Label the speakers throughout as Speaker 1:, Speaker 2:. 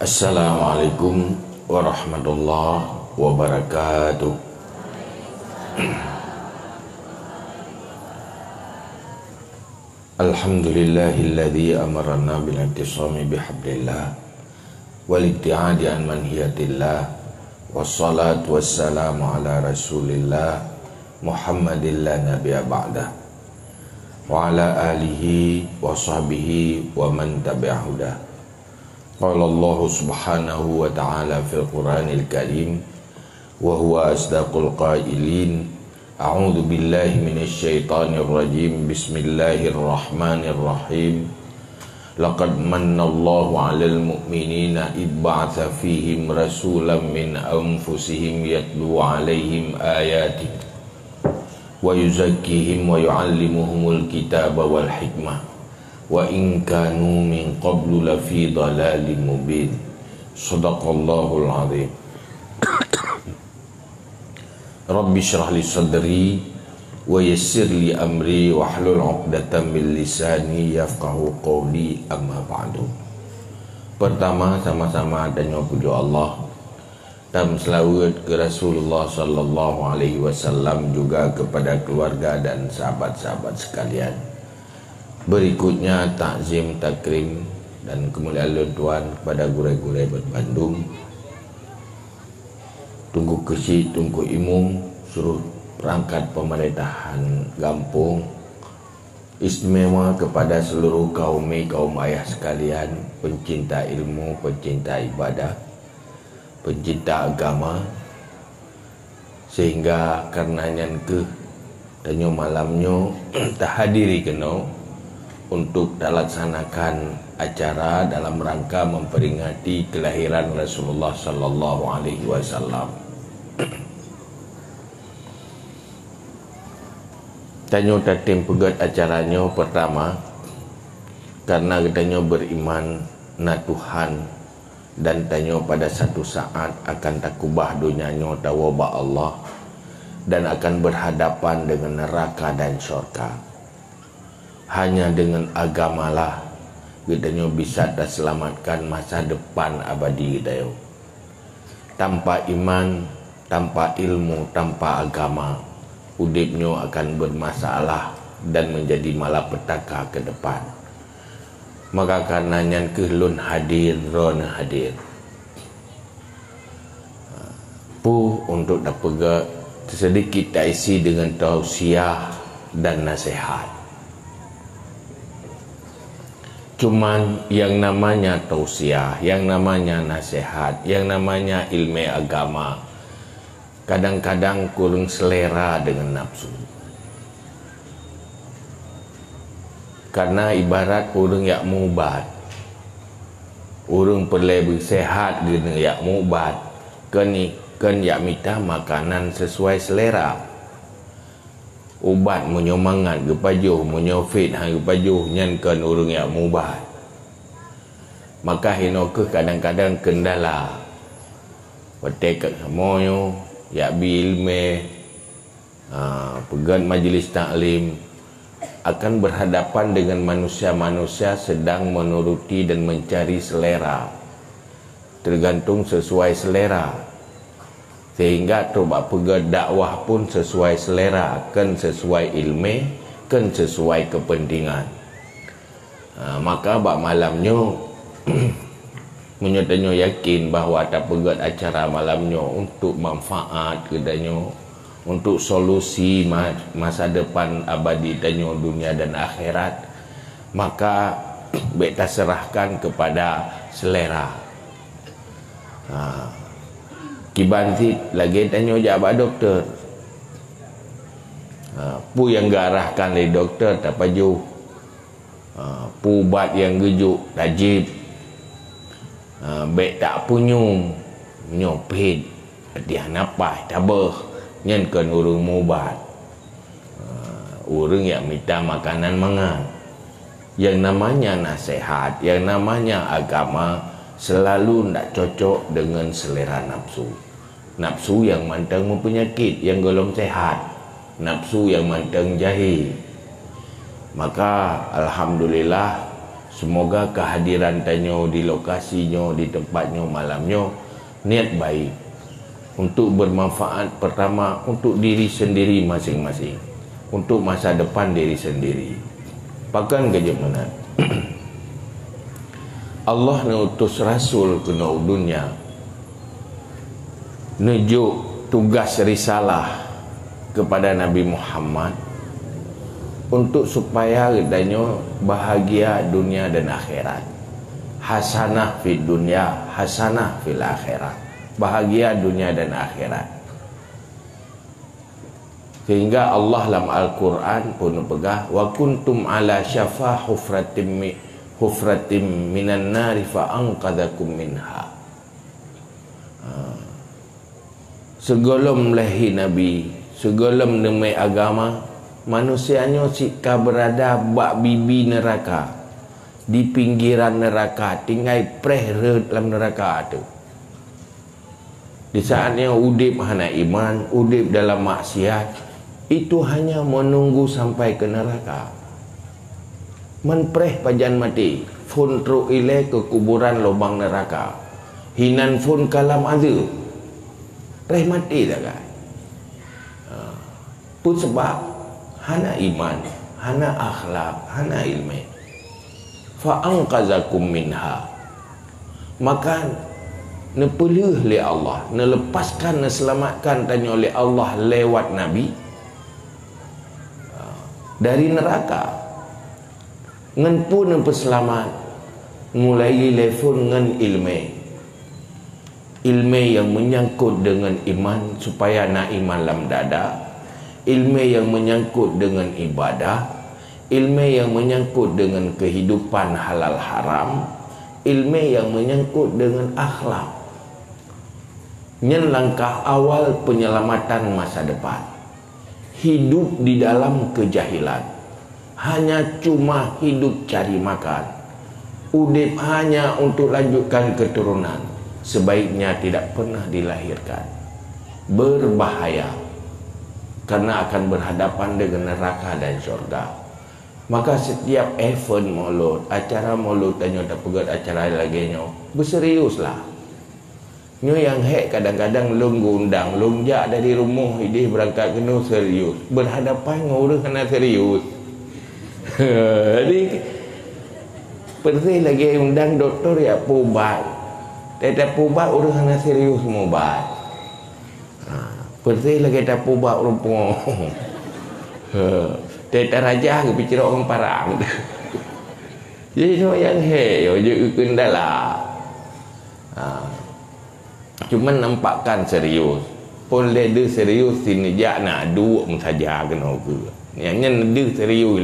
Speaker 1: Assalamualaikum warahmatullahi wabarakatuh. Alhamdulillahilladzi amarna bil intisami bihablillah wal ibtiadi an manhiyatillah wassalatu wassalamu ala rasulillah Muhammadin la nabiyya ba'dah wa ala alihi wa sahbihi wa man tabi'ahudah قال الله سبحانه وتعالى في القرآن الكريم وهو أصدق القائلين أعوذ بالله من الشيطان الرجيم بسم الله الرحمن الرحيم. لقد من الله على المؤمنين إذ بعث فيهم رسولا من أنفسهم يتلو عليهم آياته ويزكيهم ويعلمهم الكتاب والحكمة. Wa in kanu min qablu la fi dalalin mubin. Sadaqallahul azim. Rabbi shrah li sadri wa yassir li amri wa hlul 'uqdatam min lisani yafqahu qawli. Amma ba'du. Pertama sama-sama tanya puja Allah dan selawat ke Rasulullah sallallahu alaihi wasallam juga kepada keluarga dan sahabat-sahabat sekalian Berikutnya takzim takrim dan kemuliaan tuan kepada gure-gure Bandung. Tunggu kesi, tunggu imum, suruh perangkat pemerintahan Gampung. Istimewa kepada seluruh kaum kaum ayah sekalian, pencinta ilmu, pencinta ibadah, pencinta agama. Sehingga karenanya ke tanya malamnya tak hadiri kenal untuk dilaksanakan acara dalam rangka memperingati kelahiran Rasulullah sallallahu alaihi wasallam. Tanya tatim pegat acaranya pertama karena katanya beriman na Tuhan dan tanya pada satu saat akan takubah dunianya tawaba Allah dan akan berhadapan dengan neraka dan syurga hanya dengan agamalah kita bisa terselamatkan masa depan abadi kita yo. Tanpa iman, tanpa ilmu, tanpa agama, hidupnya akan bermasalah dan menjadi malapetaka ke depan. Maka karena yang kelun hadir, ron hadir. Pu untuk dapat sedikit tak isi dengan tausiah dan nasihat. Cuman yang namanya tausiah, yang namanya nasihat, yang namanya ilmu agama kadang-kadang kurang selera dengan nafsu. Karena ibarat orang yang mubat. Orang perlu bersehat dengan yang mubat. Kan, yang minta makanan sesuai selera ubat menyemangat ke pajuh menyofit hang ke pajuh nyankan orang yang mubat. Maka hino ke kadang-kadang kendala. Petek kat semuanya Ya bilme ha, Pegan majlis taklim Akan berhadapan dengan manusia-manusia Sedang menuruti dan mencari selera. Tergantung sesuai selera sehingga coba pergi dakwah pun sesuai selera kan sesuai ilmu kan sesuai kepentingan. Ha, maka bak malamnya menyatanya yakin bahawa ada pergi acara malamnya untuk manfaat kedanya untuk solusi masa depan abadi tanya dunia dan akhirat. Maka beta serahkan kepada selera. Ha, Kibanti lagi tanya jawab doktor. Ha, pu yang garahkan dari doktor tak paju. Ha, pu ubat yang gejuk tajib. Ha, baik tak punyum. Nyopit. Dia napai tabah. Nyan kan urung mubat. Ha, urung yang minta makanan mangan. Yang namanya nasihat. Yang namanya agama selalu nak cocok dengan selera nafsu. Nafsu yang mantang mempenyakit, yang golong sehat. Nafsu yang mantang jahil. Maka Alhamdulillah semoga kehadiran tanyo di lokasinya di tempatnya malamnya niat baik untuk bermanfaat pertama untuk diri sendiri masing-masing untuk masa depan diri sendiri pakan gajah mana Allah utus rasul ke dunia. Nujuk tugas risalah kepada Nabi Muhammad untuk supaya katanya bahagia dunia dan akhirat. Hasanah fi dunia hasanah fil akhirat. Bahagia dunia dan akhirat. Sehingga Allah dalam Al-Quran pun pegah wa kuntum ala syafa hufratim hufratim minan nari fa anqadhakum minha. Ha. Segolom lehi Nabi Segolom demi agama Manusianya sika berada Bak bibi neraka. Di pinggiran neraka Tinggal preh dalam neraka tu. Di saatnya udip hana iman Udip dalam maksiat Itu hanya menunggu sampai ke neraka Menpreh pajan mati Fun truk ile ke kuburan lubang neraka. Hinan fun kalam azub Reh mati dah kan ha. Pun sebab Hana iman Hana akhlak Hana ilmu Fa'angkazakum minha. Maka Nepuluh oleh Allah Nelepaskan, neselamatkan Tanya oleh Allah lewat Nabi. Ha. Dari neraka Ngan pun selamat Mulai telefon ngan ilmu ilmu yang menyangkut dengan iman supaya nak iman dalam dada. Ilmu yang menyangkut dengan ibadah. Ilmu yang menyangkut dengan kehidupan halal haram. Ilmu yang menyangkut dengan akhlak. Yang langkah awal penyelamatan masa depan. Hidup di dalam kejahilan hanya cuma hidup cari makan. Udip hanya untuk lanjutkan keturunan. Sebaiknya tidak pernah dilahirkan. Berbahaya. Karena akan berhadapan dengan neraka dan syurga. Maka setiap event mulut acara mulut tanya tak pegat acara lagi nyo berseriuslah. Nyo yang hek kadang-kadang lung undang lung jak dari rumah ini berangkat kena serius. Berhadapan ngurus kena serius jadi pergi lagi undang doktor ya pubat dia pubat kena serius semua ubat. Ha, lagi tak pubat pun. Dia tak raja ke orang parang. Jadi semua yang he, yo je kendala. Ha. Cuma nampakkan serius. Pun dia serius sini nak dua saja kena ke. Yang ni serius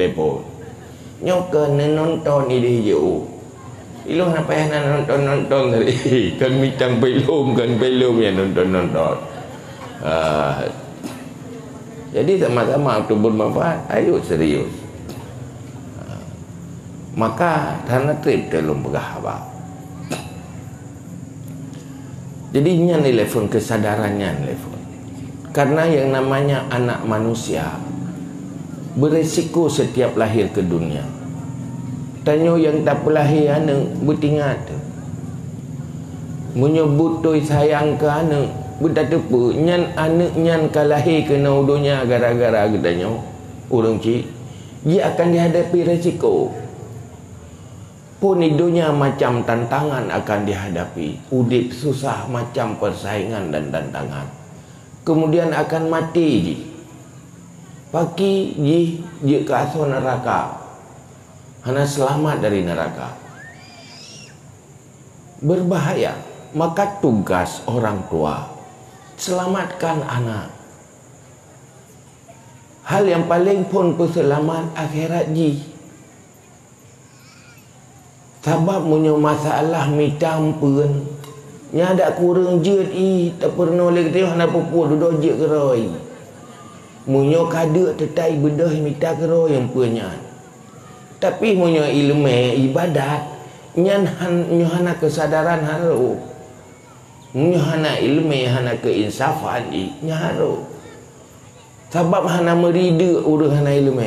Speaker 1: lepon. Nyok nonton ini je. Ilung nak payah nak nonton-nonton tadi? Kan mitang pelum Kan pelum yang nonton-nonton. Uh, Jadi sama-sama Untuk bermanfaat. Ayo serius. Uh, Maka Tanah trip dalam bergahabak Jadi ini telefon kesadarannya telefon Karena yang namanya anak manusia Beresiko setiap lahir ke dunia. Tanya yang tak pelahir anak Bertingat Menyebut tu sayang ke anak Berdak tepu. Nyan anak nyan kalahir kena udunya Gara-gara katanya Orang cik Dia akan dihadapi resiko. Pun hidupnya macam tantangan akan dihadapi. Udip susah macam persaingan dan tantangan. Kemudian akan mati Pagi ji Dia ke asal neraka. Hanya selamat dari neraka. Berbahaya maka tugas orang tua selamatkan anak. Hal yang paling pun peselamat akhirat ji. Sebab punya masalah mitam pun. Nya ada kurang jet i tak pernah lagi tengok nak pupu duduk jet keroi munyo kada tetai bedah mita keroi yang punya. Tapi punya ilmu ibadat nyan han nyohana kesadaran haru. Nyohana ilmu hana keinsafan i nyaru sebab hana merida urang hana ilmu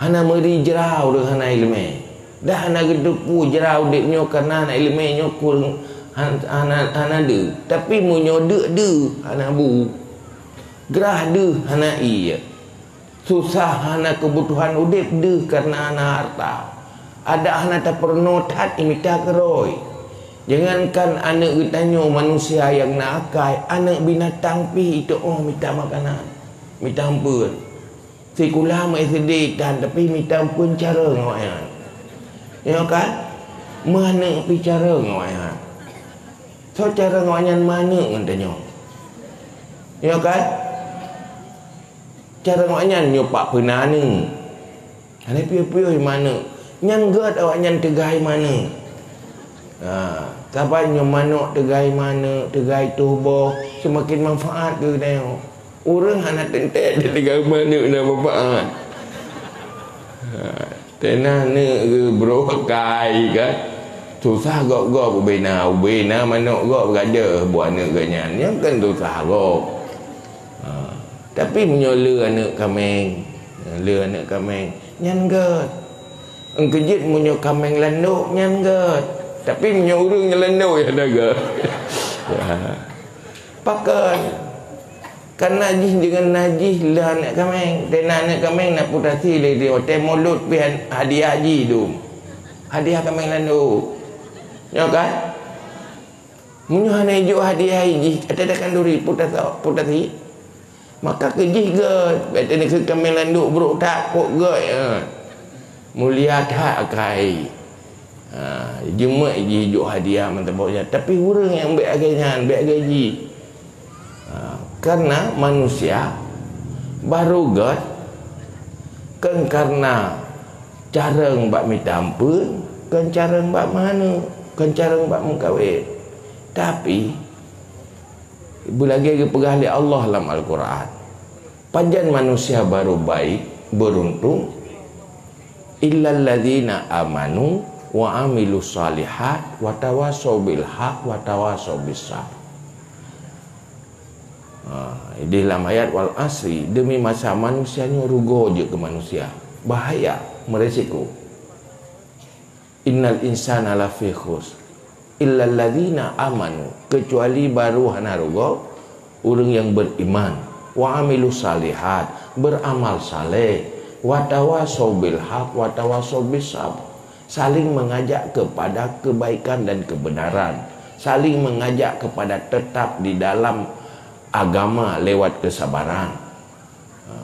Speaker 1: hana merijra urang hana ilmu dah nak gedepu jerau deknya kerana nak ilmu kurang anak anak de. Tapi mu nyodek de anak bu gerah de anak iya. Susah anak kebutuhan udip de karena anak harta. Ada anak tak pernah tat imita keroi. Jangankan anak bertanya manusia yang nak akai anak binatang pi itu oh minta makanan minta ampun. Sekulah mai sedih dan tapi minta ampun cara ngawai ya kan? Mana bicara ngawai so cara ngawai mana ngantanya ya kan cara maknya nyopak pernah ni. Ada piu-piu mana? Nyan gad awak nyan tegai mana? Ha kapan nyo manok tegai mana tegai tubuh. Semakin manfaat ke tengok. Orang hana tentek dia tegai mana nak manfaat ha tenah ni ke bro kai kan? Susah gok ubena ubena manok gok berada buat anak yang kan susah gok tapi menyola anak kameng. Le anak kameng. Nyan gat. Engkejit munyo kameng landuk nyan gat. Tapi munyo yang landuk ya daga ya pakan kan najis dengan najis lah anak kameng. Dan anak kameng nak putasi le dia hotel mulut pi hadiah haji tu. Hadiah kameng landuk. Ya kan? Munyo hanya hijau hadiah haji ada kanduri putasi putasi maka kejih ke? Kata ni ke kami landuk buruk tak kok ke ya. mulia tak kai ha, jemaah ji hidup hadiah mentaboknya tapi orang yang baik gajian baik gaji ha, karena manusia baru god kan karena cara mbak minta ampun kan cara mbak mana kan cara mbak mengkawin tapi Ibu lagi ke pegahli Allah dalam Al-Quran. Panjang manusia baru baik, beruntung. Illal ladhina amanu wa amilu salihat wa tawasaw bil haq wa tawasaw bis Ha, di dalam ayat wal asri demi masa manusianya rugo je ke manusia. Bahaya meresiko. Innal insana lafi khus illa alladzina amanu kecuali baru hanarugo orang yang beriman wa amilu salihat beramal saleh. Wa tawasau bil haq wa tawasau bisab saling mengajak kepada kebaikan dan kebenaran. Saling mengajak kepada tetap di dalam agama lewat kesabaran. Ha.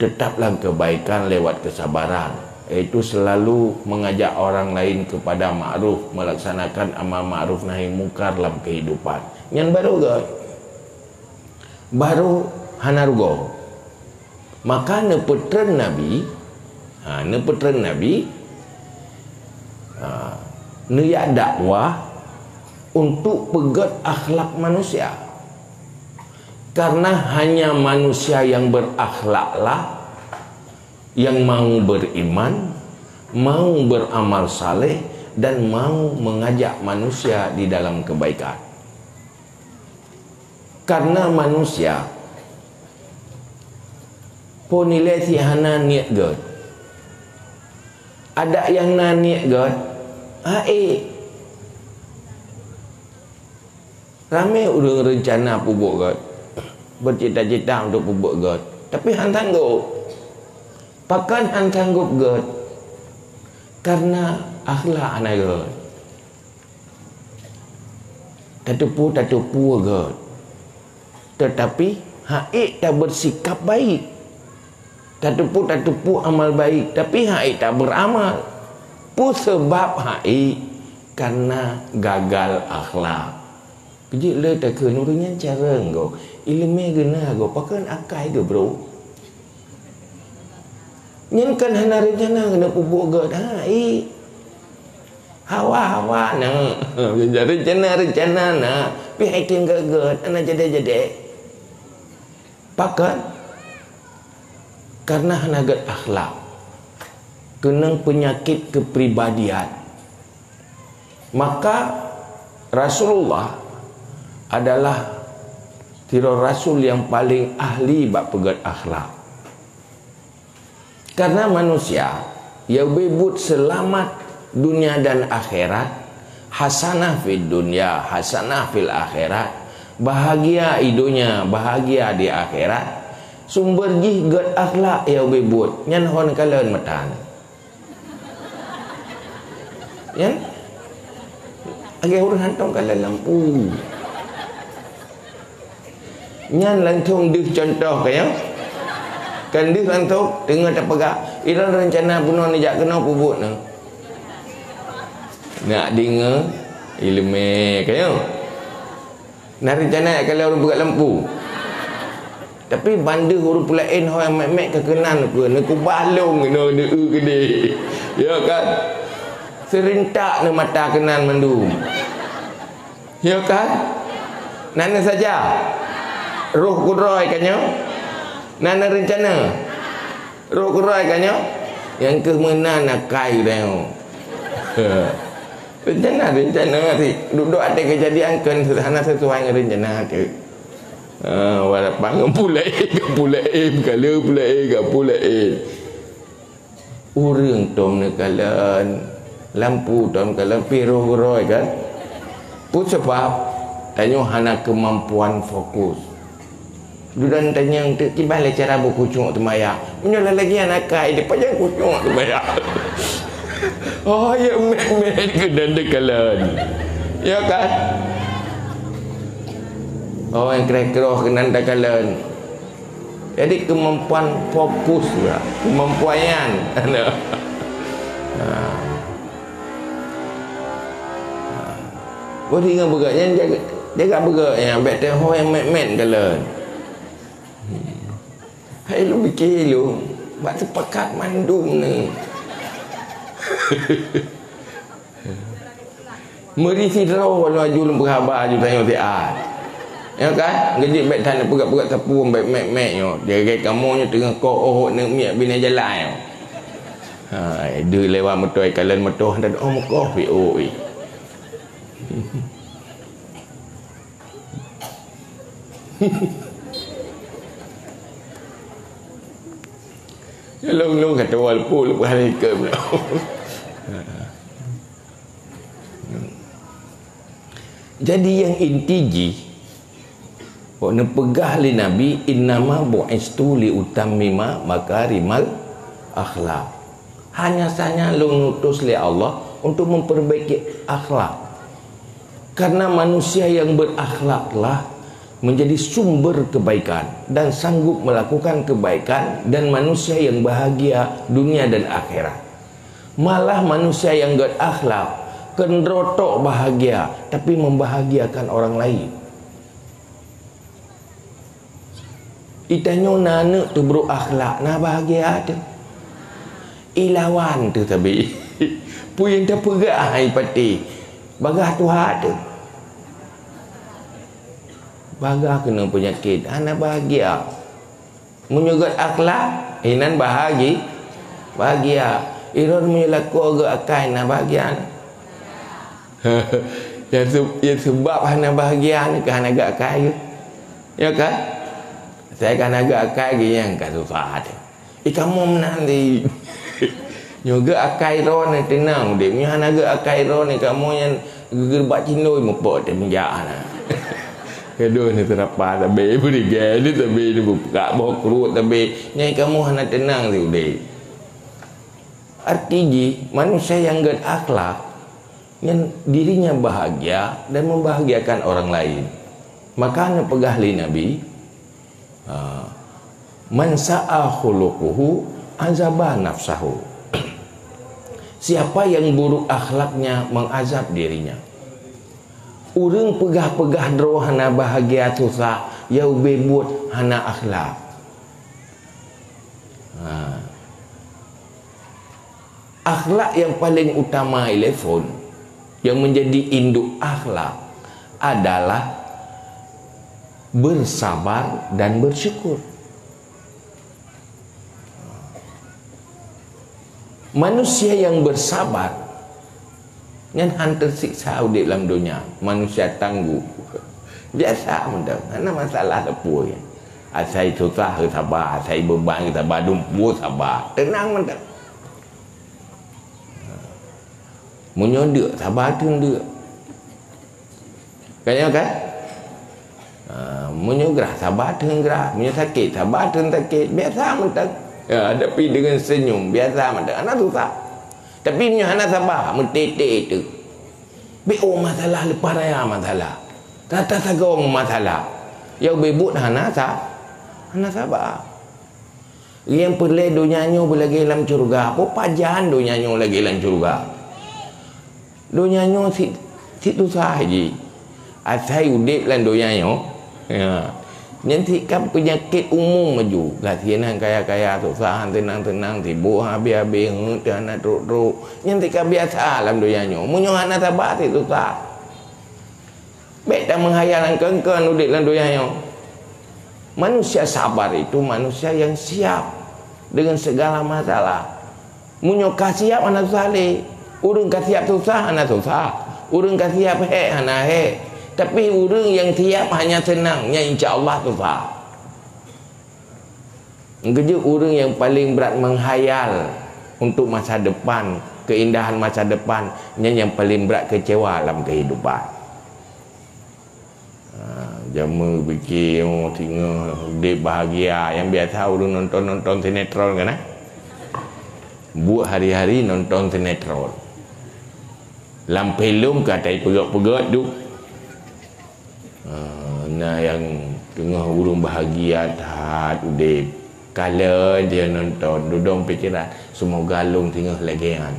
Speaker 1: tetaplah kebaikan lewat kesabaran. Itu selalu mengajak orang lain kepada ma'ruf melaksanakan amal ma'ruf nahi mungkar dalam kehidupan. Yang baru ke baru hanargo maka nepetren nabi ha nepetren nabi ha niat dakwah untuk pegat akhlak manusia karena hanya manusia yang berakhlaklah yang mau beriman, mau beramal saleh dan mau mengajak manusia di dalam kebaikan. Karena manusia pun nilai si hana niat god. Ada yang na niat god. Eh. Ramai udah rencana pupuk god. Bercita-cita untuk pupuk god. Tapi hantar god. Pakan han sanggup god Karena akhlak anak god Tatupu tatupu god Tetapi Haik tak bersikap baik Tatupu tatupu amal baik Tapi haik tak beramal Pu sebab haik Karena gagal akhlak Kejik le tak ke nurinya cara engkau Ilmu gena engkau Pakan akai ke bro Nyen kan hana rencana kena pupuk ke dah. Eh. Hawa hawa na. rencana rencana na. Pi hai ke ke ana jadi jadi. Pakat karena hana get akhlak. Kena penyakit kepribadian. Maka Rasulullah adalah tiror rasul yang paling ahli bab pegat akhlak. Karena manusia ya bebut selamat dunia dan akhirat hasanah fid dunia hasanah fil akhirat bahagia idunya bahagia di akhirat. Sumber jih gad akhlak ya bebut nyan hon kalen matan ya? Agak urang hantong kalen lampu. Nyan lantung dih contoh kaya kan dih lantung tengah tak pegak. Iran rencana bunuh ni jak kena pubut ni. Nak dengar ilmu kaya nak rencana kalau orang buka lampu. Tapi banda huruf lain orang mek-mek kekenan apa? Nak ku balong no de u gede. Ya kan? Serentak ni mata kenan mendum ya kan? Nana saja. Roh kudroi kanyo nana rencana. Roh kudroi kanyo yang ke mana nak kai rencana rencana nanti duduk ada kejadian kan sana sesuai dengan rencana tu. Ah wala pang pula eh pula eh kala pula eh pula eh urang tom ne kalan lampu tom kalan piroh roi kan. Pun sebab tanya hana kemampuan fokus. Dudan tanya yang tiba lah cara berkucung tu maya. Menyolah lagi anak kai dia pajang kucung tu maya. oh ya mek-mek ke dan dekalan. Ya kan? Oh yang kira-kira kena dekalan. Jadi kemampuan fokus lah. Kemampuan yang. ha. Boleh ingat bergerak. Yang jaga, jaga bergerak. Yang better ho yang mek-mek kekalan. Hai lu fikir lu Buat sepakat mandum ni Meri sidraw walau ajul berhabar aju tanya ti ah. Ya kan? Gejik baik tanah pegat-pegat sapu baik mek-mek yo. Dia gay kamu nya tengah ko oh nak miak bina jalan yo. Ha, dia lewat motor kalian motor dan oh mukoh pi oi. Long-long kata walaupun lepas hari ke Jadi yang intiji Waktu pegah li Nabi Innama bu'istu li utammima makarimal akhlak Hanya saja lu ngutus li Allah Untuk memperbaiki akhlak Karena manusia yang berakhlaklah menjadi sumber kebaikan dan sanggup melakukan kebaikan dan manusia yang bahagia dunia dan akhirat. Malah manusia yang gak akhlak kendrotok bahagia tapi membahagiakan orang lain. Itanyo nana tu bro akhlak na bahagia tu. Ilawan tu tapi. Puyen tak pegah hai pati. Bagah tu tu. Bahagia kena penyakit Anak bahagia Menyugut akhlak Inan bahagia Bahagia Iron menyelaku agak akai Nak bahagia yang, se yang sebab Anak bahagia ni Kan agak akai Ya kan Saya kan agak akai Yang kan susah Eh kamu menanti. Juga akai ron ni tenang. Dia punya agak akai ron ni Kamu yang Gerbak cindoi Mupuk dia menjaa lah. Kedua ni terapa tapi gaya ni tapi ni buka bawa kerut tapi nyai kamu hanya tenang tu deh. Artinya manusia yang gak akhlak yang dirinya bahagia dan membahagiakan orang lain. Makanya pegahli Nabi uh, man sa'a khuluquhu azaba nafsahu. Siapa yang buruk akhlaknya mengazab dirinya. Urang pegah-pegah droh hana bahagia tu sa yau bebut hana akhlak. Ha. Akhlak yang paling utama telefon yang menjadi induk akhlak adalah bersabar dan bersyukur. Manusia yang bersabar yang hantar siksa di dalam dunia. Manusia tangguh. Biasa mudah mana masalah apa ya asai susah sabar? Asai beban sabar? Dumpu sabar. Tenang mudah Munyo dek sabar tu dek. Kaya kan? Uh, munyo gerah sabar tu gerah. Munyo sakit sabar tu sakit. Biasa mentang. Ya, tapi dengan senyum biasa mentang. Anak susah. Tapi munyo anak sabar, mentetek itu. Be oh masalah lepas raya masalah. Tata sagong masalah. Yang bebut anak sah. Anak sabar. Yang perle dunianya lagi dalam curga. Apa pajan dunianya lagi dalam curga? Dunianya si si tu sahaja. Asai udip dalam dunianya. Ya. Nanti kan penyakit umum maju. Latihan kaya-kaya susah tenang-tenang tibu habis-habis ngut anak teruk-teruk. Nanti kan biasa dalam dunianya. Munyo anak sabar si susah. Baik menghayal kengkang udip dalam dunianya. Manusia sabar itu manusia yang siap dengan segala masalah. Munyo siap anak saleh. Urang siap susah anak susah. Urang siap he anak he. Tapi urang yang siap hanya senangnya insya-Allah susah. Kerja orang yang paling berat menghayal untuk masa depan, keindahan masa depan, yang paling berat kecewa dalam kehidupan jama fikir oh tengok dia bahagia yang biasa orang nonton-nonton sinetron kan eh? buat hari-hari nonton sinetron dalam filem kata pegat-pegat tu. Uh, nah yang tengah urung bahagia tak udah kalau dia nonton duduk fikiran semua galung tengah lagi kan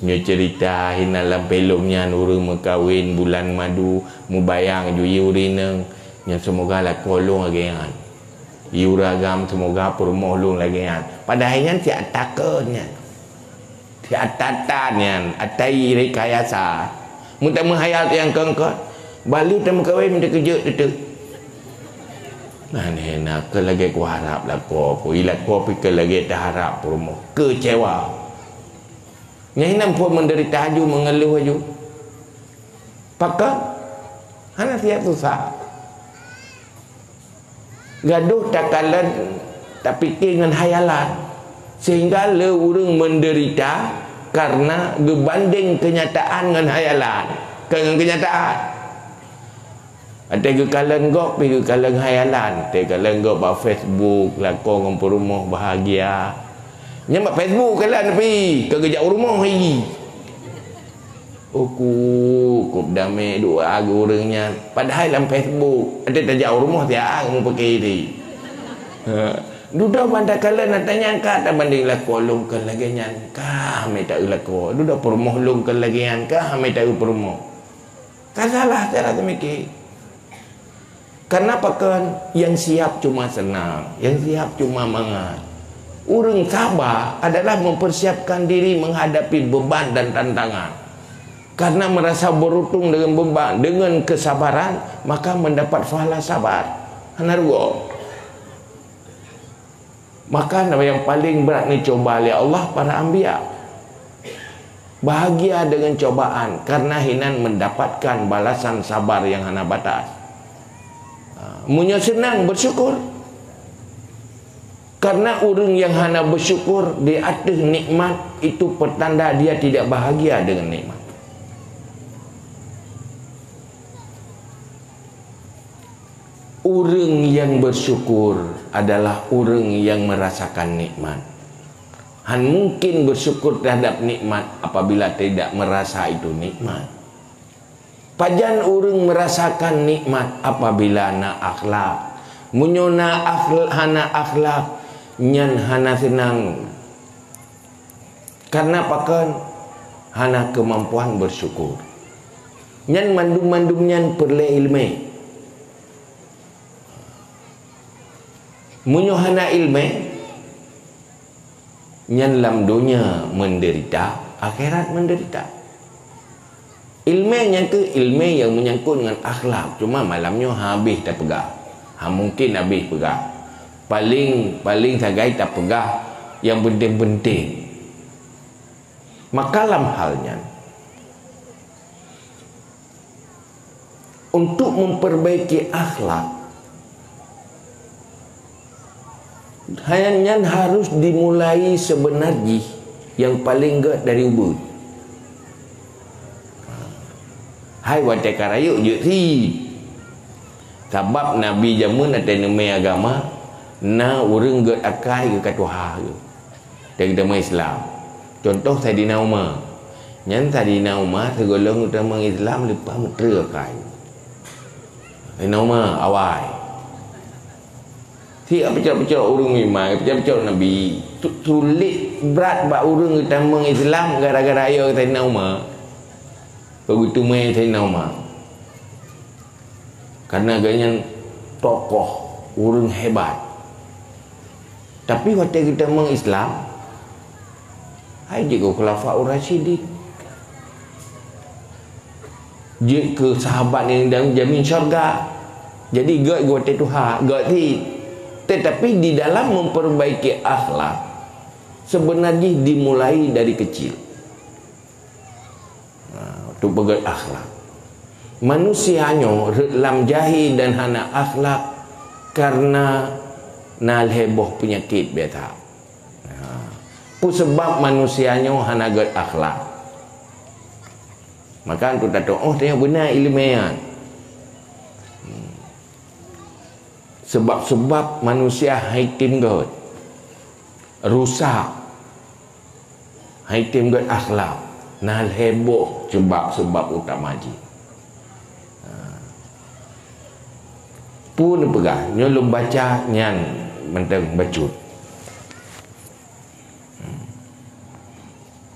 Speaker 1: Nya cerita hina dalam pelongnya nuru mekawin bulan madu mubayang ju yurineng nya semoga la kolong lagi kan. Yuragam semoga permoh long lagi kan. Padahal ti atakenya. Ti atatannya atai rekayasa. Muta menghayal yang kengkot. Bali tem kawin minta kerja tu. Nah ni nak ke lagi ku harap lah. Ku ilat ko pikir lagi tak harap permoh. Kecewa. Nyai nam pun menderita aju mengeluh aju. Pakak hana tiap susah. Gaduh tak kalan tak fikir dengan hayalan sehingga le orang menderita karena gebanding kenyataan dengan hayalan dengan kenyataan ada ke kalian gok pergi hayalan ada kalian gok bawa Facebook lakon dengan rumah bahagia Nyambat Facebook kalian pergi ke gejak rumah lagi. Oh, ku, ku damai dua agu orangnya. Padahal dalam Facebook ada tajak rumah tiap kamu pakai ini. Ha. Duda bandar kalian nak tanya angkat tak banding lah kolong ke lagi nyangka kami tak ulah ko. Duda permoh long ke lagi nyangka kami tak permoh. Kasalah cara temiki. Kenapa kan yang siap cuma senang, yang siap cuma mangat. Orang sabar adalah mempersiapkan diri menghadapi beban dan tantangan. Karena merasa beruntung dengan beban, dengan kesabaran, maka mendapat fahala sabar. Hanargo. Maka yang paling berat ni coba oleh Allah para ambiya. Bahagia dengan cobaan karena hinan mendapatkan balasan sabar yang hana batas. Ha, Munya senang bersyukur. Karena orang yang hanya bersyukur di atas nikmat itu pertanda dia tidak bahagia dengan nikmat. Orang yang bersyukur adalah orang yang merasakan nikmat. Han mungkin bersyukur terhadap nikmat apabila tidak merasa itu nikmat. Pajan orang merasakan nikmat apabila na akhlak. Munyona akhlak hana akhlak nyan hana senang karena pakan hana kemampuan bersyukur nyan mandum-mandum nyan perle ilme munyo hana ilme nyan lam dunia menderita akhirat menderita. Ilme yang ke ilme yang menyangkut dengan akhlak. Cuma malamnya habis tak pegang ha mungkin habis pegang paling paling sagai tak pegah yang penting-penting maka dalam halnya untuk memperbaiki akhlak Hanya harus dimulai sebenarnya yang paling gak dari ubud. Hai wajah karayuk je si. Sebab Nabi zaman ada nama agama na orang gak akai ke katuha ke. Dari nama Islam. Contoh Sadina Umar. Yang di Umar segolong utama Islam lepas pamer akai. Eh, nama Umar awal. Urung iman, apa cakap cakap Nabi. Sulit berat buat urung utama Islam gara-gara ayah kata Sayyidina Umar. Begitu main Sayyidina Umar. Karena agaknya tokoh urung hebat. Tapi waktu kita mengislam, hai jika khulafa urasyidin. Jika sahabat yang jamin syurga. Jadi gak gua Tuhan, gak ti tetapi di dalam memperbaiki akhlak sebenarnya dimulai dari kecil. Nah, untuk pegang akhlak. Manusianya dalam jahil dan hana akhlak karena nal heboh penyakit biasa. Nah, pun sebab manusianya hana akhlak. Maka tu tak tahu, oh tanya benar ilmiah. Sebab-sebab manusia haitim god rusak haitim god akhlak. Nal heboh sebab-sebab utama ji ha. pun pegah nyolong baca nyan menteng bacut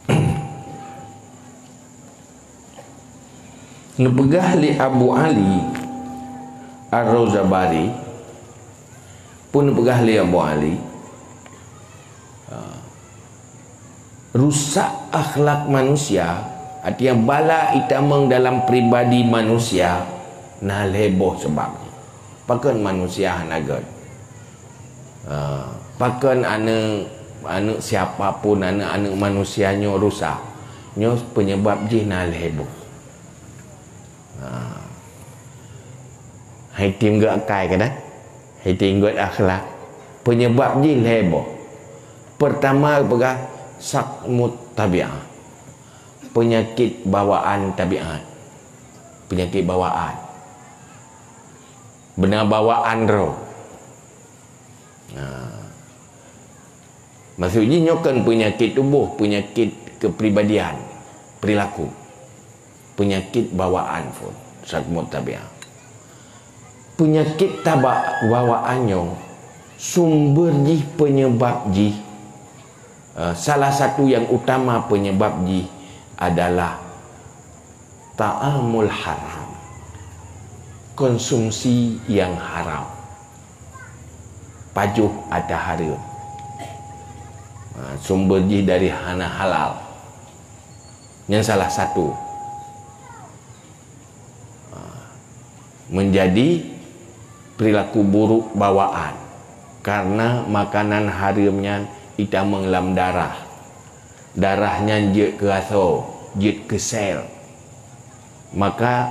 Speaker 1: Nepegah li Abu Ali Ar-Rawzabari pun pegah li Abu Ali ha. rusak akhlak manusia artinya bala itamang dalam pribadi manusia nah leboh sebab pakan manusia hanagat ha. pakan anak anak siapapun anak-anak manusianya rusak nyo penyebab jin nah leboh ha. hai tim gak kai kan Hitinggut akhlak. Penyebab jin heboh. Pertama pegah Sakmut tabi'ah Penyakit bawaan tabiat Penyakit bawaan. Benar bawaan roh. Nah. Maksudnya nyokan penyakit tubuh Penyakit kepribadian Perilaku. Penyakit bawaan pun Sakmut tabi'ah penyakit tabak bawaannya sumber ji penyebab ji uh, salah satu yang utama penyebab ji adalah ta'amul haram konsumsi yang haram. Pajuh ada haram uh, sumber ji dari hana halal yang salah satu. Uh, menjadi perilaku buruk bawaan. Karena makanan harimnya ita mengelam darah. Darahnya jet ke aso jet ke sel maka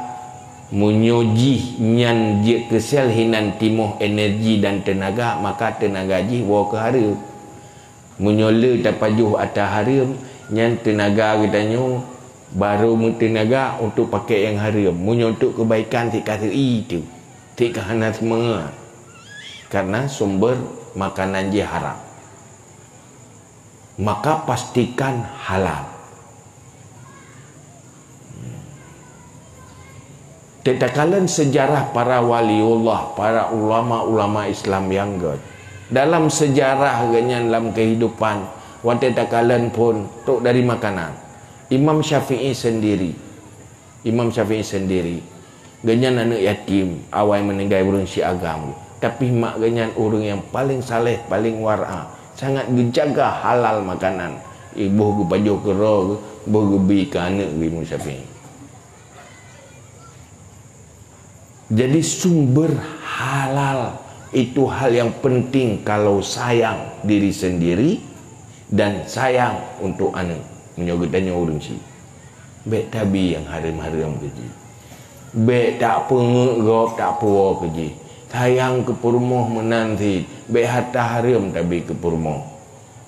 Speaker 1: menyoji nyan jet ke sel hinan timuh energi dan tenaga maka tenaga ji bawa ke harim menyola tapajuh atas harim nyan tenaga katanya baru tenaga untuk pakai yang harim menyuntuk kebaikan si kata itu Tiga hana semua Karena sumber makanan dia haram. Maka pastikan halal. Tetakalan sejarah para waliullah Para ulama-ulama Islam yang good. Dalam sejarah ganyan dalam kehidupan Watetakalan pun Tuk dari makanan. Imam Syafi'i sendiri. Imam Syafi'i sendiri Ganyan anak yatim Awal meninggal burung si agam. Tapi mak ganyan orang yang paling saleh Paling wara. Sangat menjaga halal makanan. Ibu ke baju Ibu ke bi ke anak ke ibu Jadi sumber halal Itu hal yang penting Kalau sayang diri sendiri Dan sayang untuk anak. Menyogotannya orang si. Baik tabi yang haram-haram kecil Bek tak pengegop tak puwa keji. Sayang ke purmoh menanti. Bek hatta harim tapi ke purmoh.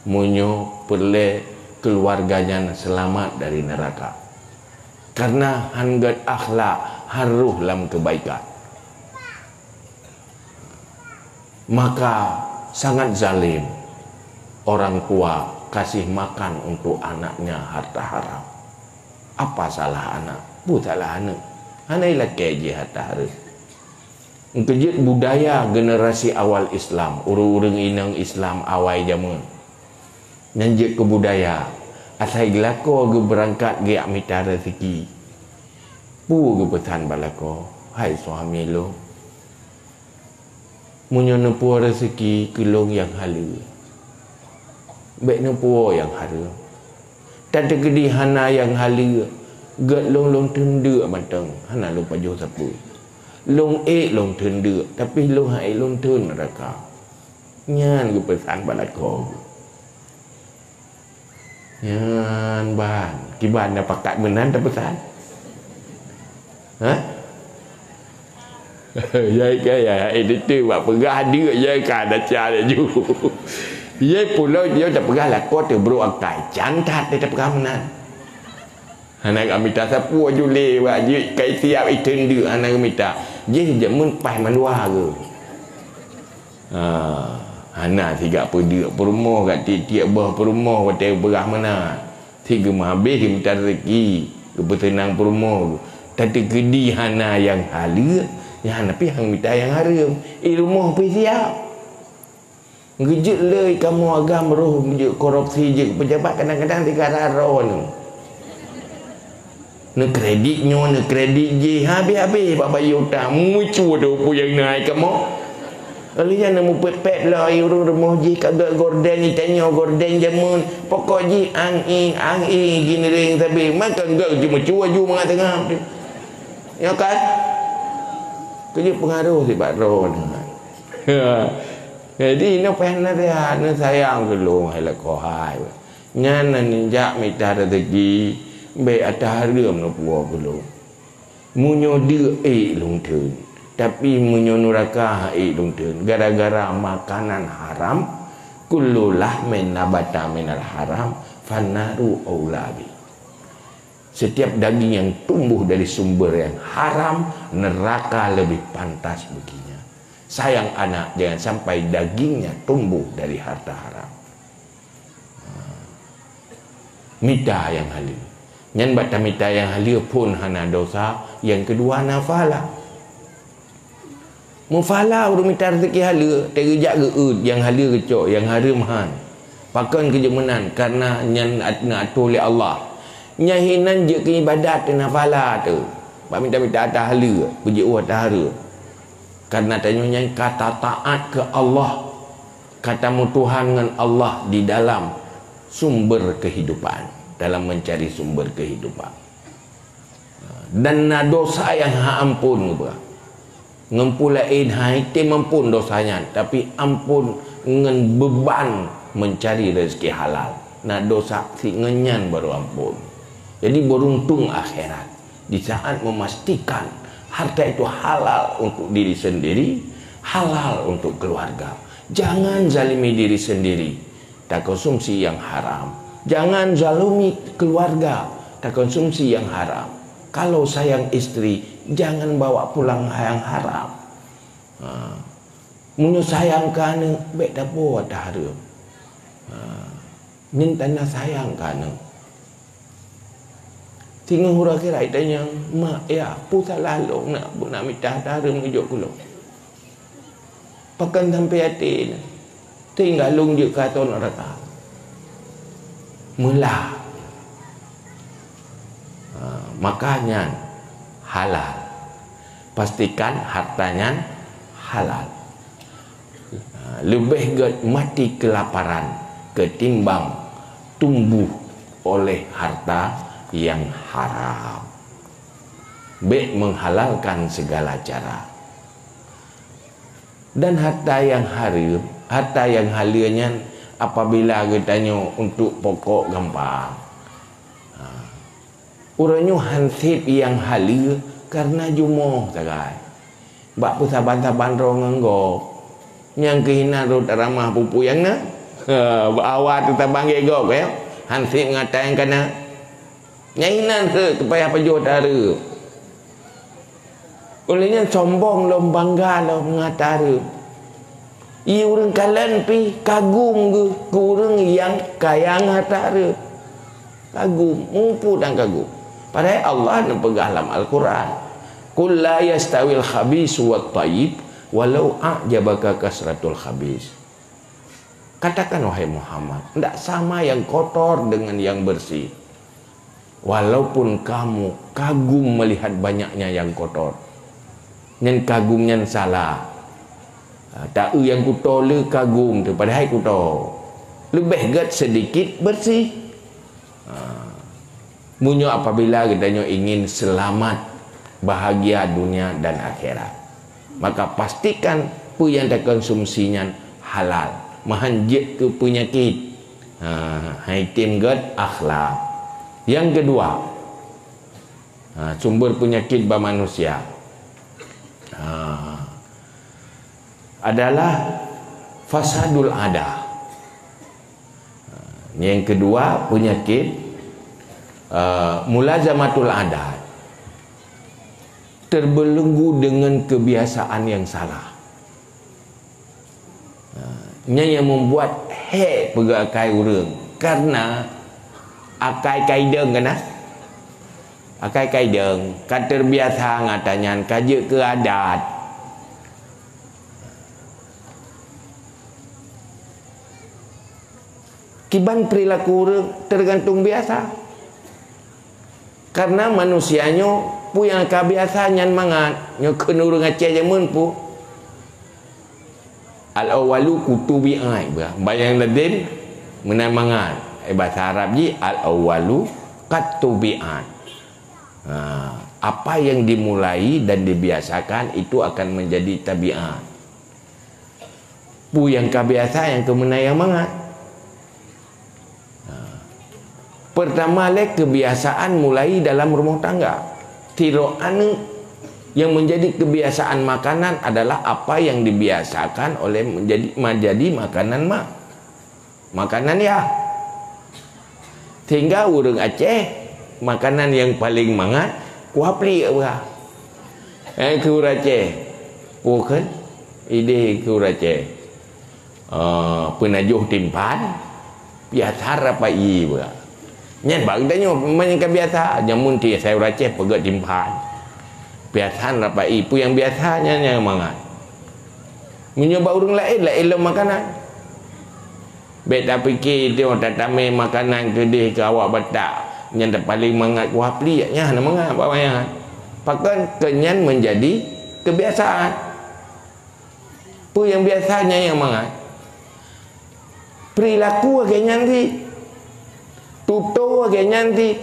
Speaker 1: Munyo perle keluarganya selamat dari neraka. karena hanggat akhlak haruh dalam kebaikan maka sangat zalim orang tua kasih makan untuk anaknya harta haram apa salah anak bu salah anak anak ialah keje harta haram Kejut budaya generasi awal Islam Urung-urung inang Islam awal zaman Nanjik ke budaya Asal gelako ke berangkat ke amita rezeki Pu ke pesan balako Hai suami lo Munyo nepu rezeki kelong yang halu Baik nepu yang haru Tak ada gedi hana yang halu Gat long long tenda matang. Hana lupa jauh sapu Long e long tenda Tapi long hai long tenda raka Nyan ke pesan balako Yan ban. Kiban dah pakat menan dah pesan Ha? ya ke ya editor buat perah dia ya kan dah cari ju. Ya pulau dia dah perah lah kau tu bro akai. Cantat dia dah menan. Anak kami tak sapu aju lewat je kai siap itu dia anak kami tak. Je je mun pai maluar ke. Ha, anak tiga pedia perumah kat tiap bah perumah watai berah mana. Tiga mah habis minta rezeki ke petenang perumah. Tadi gedi hana yang halia yang tapi hang minta yang haram. Eh rumah pergi siap. Ngejut le kamu agam roh korupsi je pejabat kadang-kadang tiga raro ni. Nak kreditnya, nak kredit je. Habis-habis Pak Bayu tak. Mucu ada apa yang naik kamu. Lalu yang nak pepet lah. Orang rumah je kagak gorden ni. Tanya gorden jamun. Pokok je angin, angin. Gini ring tapi. Makan gak cuma cua ju mengatakan. Ya kan? Kerja pengaruh si Pak Roh ni. Jadi ini pernah dia. Ini sayang dulu. Hai lah kohai. Nyana ninjak minta rezeki. Baik atas harga mana puas dulu. Munyo dia eh turn. Tapi munyo nuraka eh turn. Gara-gara makanan haram. Kullulah min nabata minal haram. Fanaru awlabi. Setiap daging yang tumbuh dari sumber yang haram. Neraka lebih pantas baginya. Sayang anak jangan sampai dagingnya tumbuh dari harta haram. Mita yang halim. Yang baca mita yang halia pun hana dosa. Yang kedua nafala. Mufala urut mita rezeki halia. Terjak ke ud. Yang halia kecok. Yang haram han. Pakan kerja menan. Karena yang nak atur oleh Allah. Nyahinan je ke ibadat nafala tu. Pak minta-minta atas halia. Puji Allah atas halia. Karena tanya kata taat ke Allah. Kata Tuhan dengan Allah di dalam sumber kehidupan dalam mencari sumber kehidupan. Dan dosa yang ha ampun apa? Ngempulain hai te mampun dosanya. Tapi ampun dengan beban mencari rezeki halal. Na dosa si ngenyan baru ampun. Jadi beruntung akhirat. Di saat memastikan harta itu halal untuk diri sendiri halal untuk keluarga. Jangan zalimi diri sendiri. Tak konsumsi yang haram Jangan zalumi keluarga dan konsumsi yang haram. Kalau sayang istri, jangan bawa pulang yang haram. Ha. Kana baik dah buat dah haram. Ha. Minta nak sayang kana. Tinggal hura kira tanya, mak ya, pusat lalu nak nak minta haram hidup kulo. Pakan sampai hati Tinggal lung je kata datang mula ha, makanya halal. Pastikan hartanya halal. Ha, lebih mati kelaparan ketimbang tumbuh oleh harta yang haram. Baik menghalalkan segala cara. Dan harta yang haram harta yang halirnya apabila kita tanya untuk pokok gampang. Ha. urangnya hansip yang halia karena jumoh sagai bak pusaban-saban rong nggo yang kehina ro ramah pupu yang na ha, awal tu tabang gego ya. Hansip ngatain kana Nyainan ke Tepaya pajuh dara Olehnya sombong lo bangga lo mengatara. I orang kalian pi kagum ke kurang yang kayang hatara. Kagum, mumpu dan kagum. Padahal Allah nak pegang dalam Al-Quran. Qul la yastawil khabis wa tayyib walau a'jabaka kasratul khabis. Katakan wahai Muhammad, tidak sama yang kotor dengan yang bersih. Walaupun kamu kagum melihat banyaknya yang kotor nyen kagum nyen salah ha, tak u yang ku le kagum tu padahal ku tahu lebih gat sedikit bersih. Ha. munyo apabila kita ingin selamat bahagia dunia dan akhirat. Maka pastikan pu yang dah konsumsinya halal. Mahanjit ke penyakit. Ha, hai tim gat akhlak. Yang kedua ha, sumber penyakit bagi manusia ha. Adalah fasadul ada. Ha. yang kedua penyakit uh, mulazamatul adat terbelenggu dengan kebiasaan yang salah. Ha. yang membuat hek pegakai orang. Karena akai kaideng kena akai kaideng. Kan terbiasa ngatanya kaje ke adat kiban perilaku tergantung biasa. Karena manusianya pu yang kebiasa nyan mangat nyo kenurung aceh jamun pu al awalu kutubi ai bayang ladin menang mangat eh, bahasa Arab ji al awalu katubi'at ha, apa yang dimulai dan dibiasakan itu akan menjadi tabiat. Pu yang kebiasa yang kemenayang mangat ha. Pertama le kebiasaan mulai dalam rumah tangga. Tiro anu yang menjadi kebiasaan makanan adalah apa yang dibiasakan oleh menjadi menjadi makanan mak makanan ya. Tinggal urung Aceh makanan yang paling mangat kuah pli apa eh ku race bukan ide ku race uh, penajuh timpan biasa apa i ba nyen bang danyo memang biasa jamun ti saya race pegat timpan biasa apa i pu yang biasanya yang mangat. Menyoba urung lain lah ilmu makanan. Beta fikir dia tak tamai makanan ke dia ke awak batak. Yang paling mengat kuah peli nya nak mengat apa yang pakan kenyan menjadi kebiasaan. Apa yang biasanya yang mengat perilaku agaknya nanti tutur agaknya nanti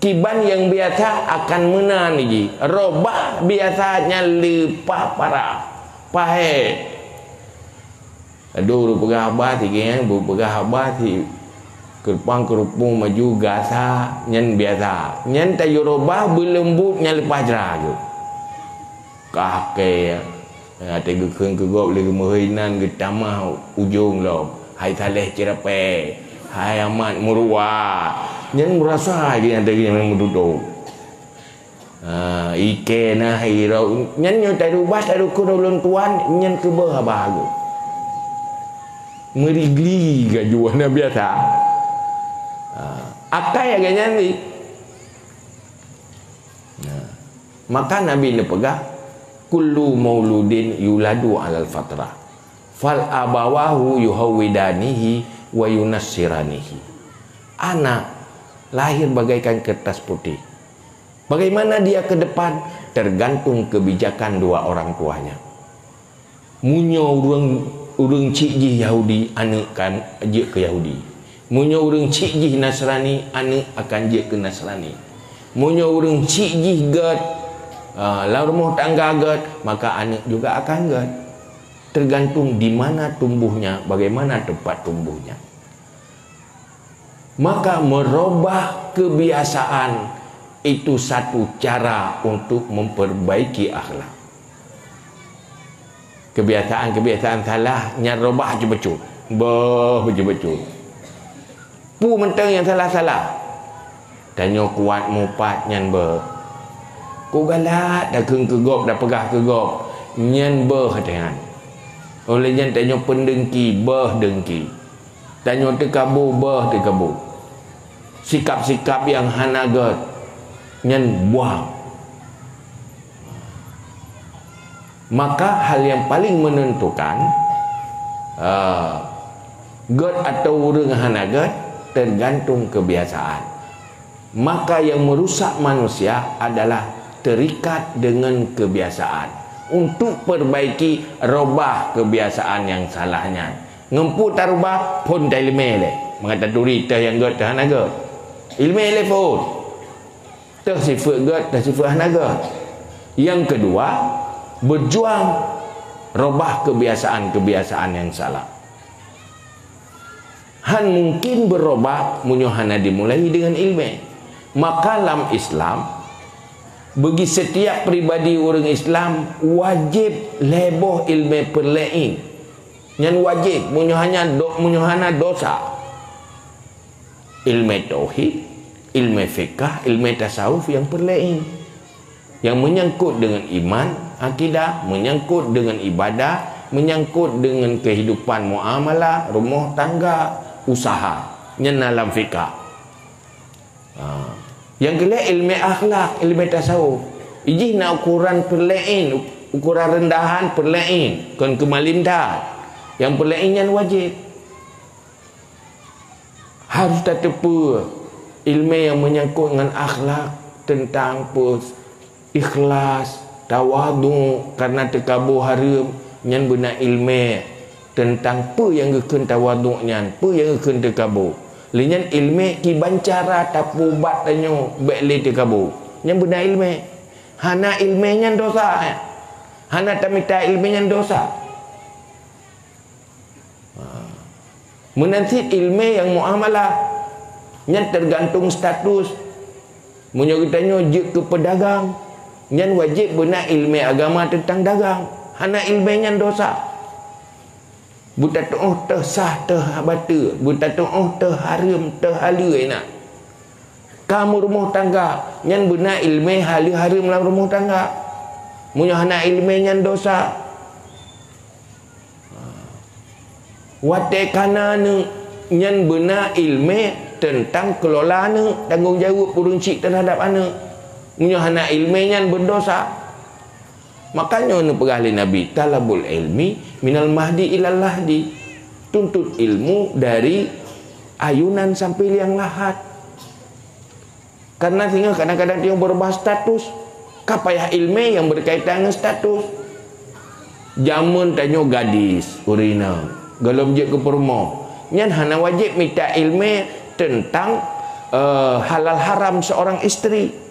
Speaker 1: kiban yang biasa akan menang lagi. Robah biasanya lupa parah pahe. Aduh rupanya abah tiga yang rupanya abah tiga kerupang kerupung maju gasa nyen biasa. Nyen ta yoruba belembut nyen lepas jeraga kake ya te gekeng ke gop le mehinan ge tamah ujung lo. Hai taleh cirape hai amat murwa nyen merasa ge yang tadi yang menduduk ha ike na hiro nyen nyo ta rubah ta ku ulun tuan nyen ke bah bahagu merigli ga juana biasa. Akal yang nyanyi. Nah. maka Nabi ni pegang kullu mauludin yuladu alal fatrah fal abawahu yuhawidanihi wa yunassiranihi. Anak lahir bagaikan kertas putih. Bagaimana dia ke depan? Tergantung kebijakan dua orang tuanya. Munyo urang urang cik Yahudi anak kan je ke Yahudi. Munyo urang cik jih Nasrani Anak akan je ke Nasrani. Munyo urang cik jih gad uh, Lau rumah tangga gad Maka anak juga akan gad Tergantung di mana tumbuhnya Bagaimana tempat tumbuhnya. Maka merubah kebiasaan Itu satu cara untuk memperbaiki akhlak. Kebiasaan-kebiasaan salah Nyarubah Boh je becut pu mentang yang salah-salah. Tanya kuat mupat nyan ber ku galat dah keng kegop dah pegah kegop. Nyan ber dengan oleh nyan tanya pendengki ber dengki. Tanya tekabu ber tekabu sikap-sikap yang hanagat nyan buang. Maka hal yang paling menentukan uh, God atau orang hanagat tergantung kebiasaan. Maka yang merusak manusia adalah terikat dengan kebiasaan untuk perbaiki robah kebiasaan yang salahnya. Ngempu tarubah pun tak ilmu le mengata duri teh yang God dah hanagat ilmu le pun. Teh sifat God dah sifat hanagat yang kedua berjuang robah kebiasaan-kebiasaan yang salah. Han mungkin berubah munyuhana dimulai dengan ilmu. Maka dalam Islam bagi setiap pribadi orang Islam wajib leboh ilmu perlain. Yang wajib munyuhana do, munyuhana dosa. Ilmu tauhid, ilmu fikah, ilmu tasawuf yang perlain. Yang menyangkut dengan iman, akidah, menyangkut dengan ibadah, menyangkut dengan kehidupan muamalah, rumah tangga, usaha yang dalam fikah ha. Yang kelak ilmu akhlak ilmu tasawuf. Ini nak ukuran perlain ukuran rendahan perlain kan kemalinda yang perlain yang wajib. Harus tak tepu ilmu yang menyangkut dengan akhlak tentang pus ikhlas tawadu karena terkabur haram yang benar ilmu tentang apa yang gekun tawaduknya apa yang gekun terkabur linyan ilmu ki bancara tapu bat tanyo bekle terkabur yang benar ilmu hana ilmu dosa hana tamita ilmu dosa. Ha. menanti ilmu yang muamalah yang tergantung status. Menyokitanya je ke pedagang yang wajib benar ilmu agama tentang dagang. Hana ilmu dosa Buta tu'uh teh sah teh bata. Buta tu'uh teh haram teh hala nak. Kamu rumah tangga. Yang benar ilmu hala haram dalam rumah tangga. Munya hana ilmu yang dosa. Wate kana ni yang benar ilmu tentang kelola ni tanggungjawab peruncik terhadap anak. Munya hana ilmu yang berdosa. Makanya ni perahli Nabi talabul ilmi minal mahdi ilal lahdi. Tuntut ilmu dari ayunan sampai liang lahat. Karena tinggal kadang-kadang dia berubah status. Kapayah ilmu yang berkaitan dengan status. Jamun tanya gadis urina. Galom je ke permo. Yang hana wajib minta ilmu tentang uh, halal haram seorang isteri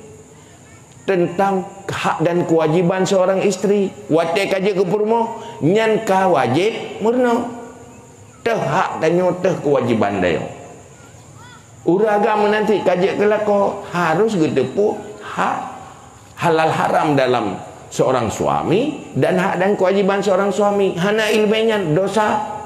Speaker 1: tentang hak dan kewajiban seorang isteri. Wate kaji ke purmo nyan ka wajib murno teh hak dan teh kewajiban dia uraga menanti kaji ke lako harus gedepu hak halal haram dalam seorang suami dan hak dan kewajiban seorang suami. Hana ilmunya dosa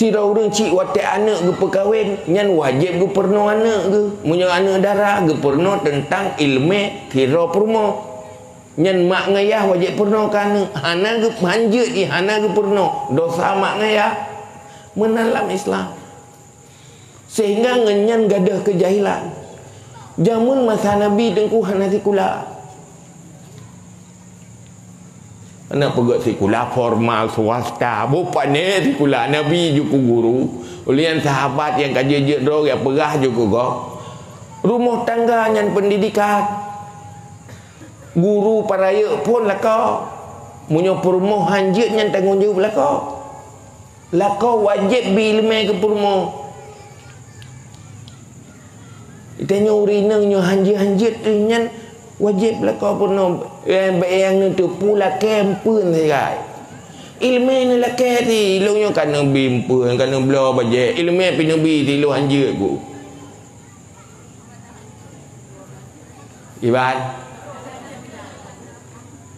Speaker 1: Tira orang cik watak anak ke perkahwin Yang wajib ke pernah anak ke? Punya anak darah ke pernah tentang ilmu Tira perma Yang mak ngayah wajib pernah ke anak? Anak ke manjut je Anak ke pernah? Dosa mak ngayah Menalam Islam. Sehingga ngenyan gadah kejahilan. Jamun masa Nabi tengku hanati kula Anak pegat sekolah formal swasta. Bukan ni sekolah Nabi juga guru. Oleh yang sahabat yang kaji jedro yang perah juga kok. Rumah tangga yang pendidikan. Guru paraya pun lah kau. Punya perumahan je yang tanggungjawab lah kau. Lah kau wajib bilme ke perumahan. Tanya urina nyo hanjit-hanjit tu yang wajib lah kau pun yang yang itu. Pula kempun sekai ilmu ni ti lu nyo kena bimpun kena bela baje ilmu pinu bi ti lu anje ku Iban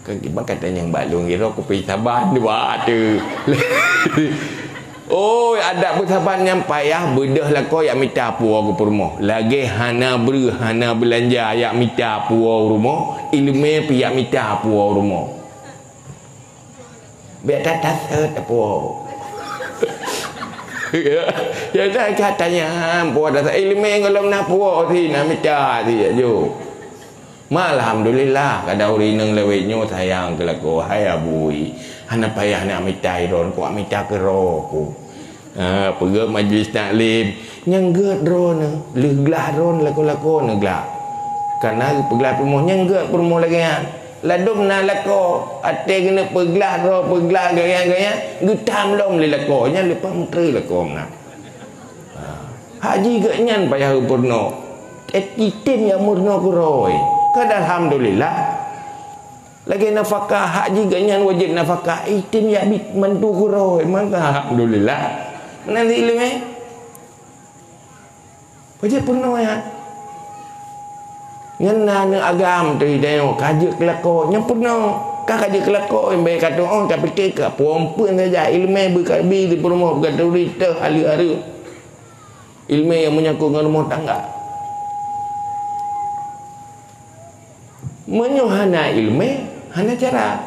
Speaker 1: kan kita kata yang balung kira aku pergi sabar ni buat tu Oh, ada bersahabat yang payah bedah lah kau yang minta puas ke rumah. Lagi hana ber hana belanja yang minta puas rumah, ilmu pi yang minta puas rumah. Biar tak tak puas. ya, ya dah katanya puas dah ilmu kalau nak puas si nak minta si jo. Alhamdulillah kada uri nang lewetnya sayang ke laku hai abui. Hana payah nak minta iron ku minta ke roh ha, pergi majlis taklim. Nyengget drone. Leglah drone laku-laku neglah kerana pergelah pemuh nyengget pemuh lagi ya ladum na lako. Ate kena pergelah ro pergelah gaya-gaya. Getam dom le lako. Nya lepa menteri lako nak ha. haji ke nyan payah purno. Etitim yang murno ku roi kada alhamdulillah. Lagi nafkah haji ke nyan wajib nafkah. Itim ya bit mantu ku roi maka alhamdulillah Nanti ilmu eh? Wajib penuh ya. Ngena ne agam tu dia kaji kelako nya penuh. Ka kaji kelako yang baik kata oh tapi ke ke perempuan saja ilmu berkabi di rumah berkata rita hari-hari. Ilmu yang menyangkut dengan rumah tangga. Menyuhana ilmu hana cara.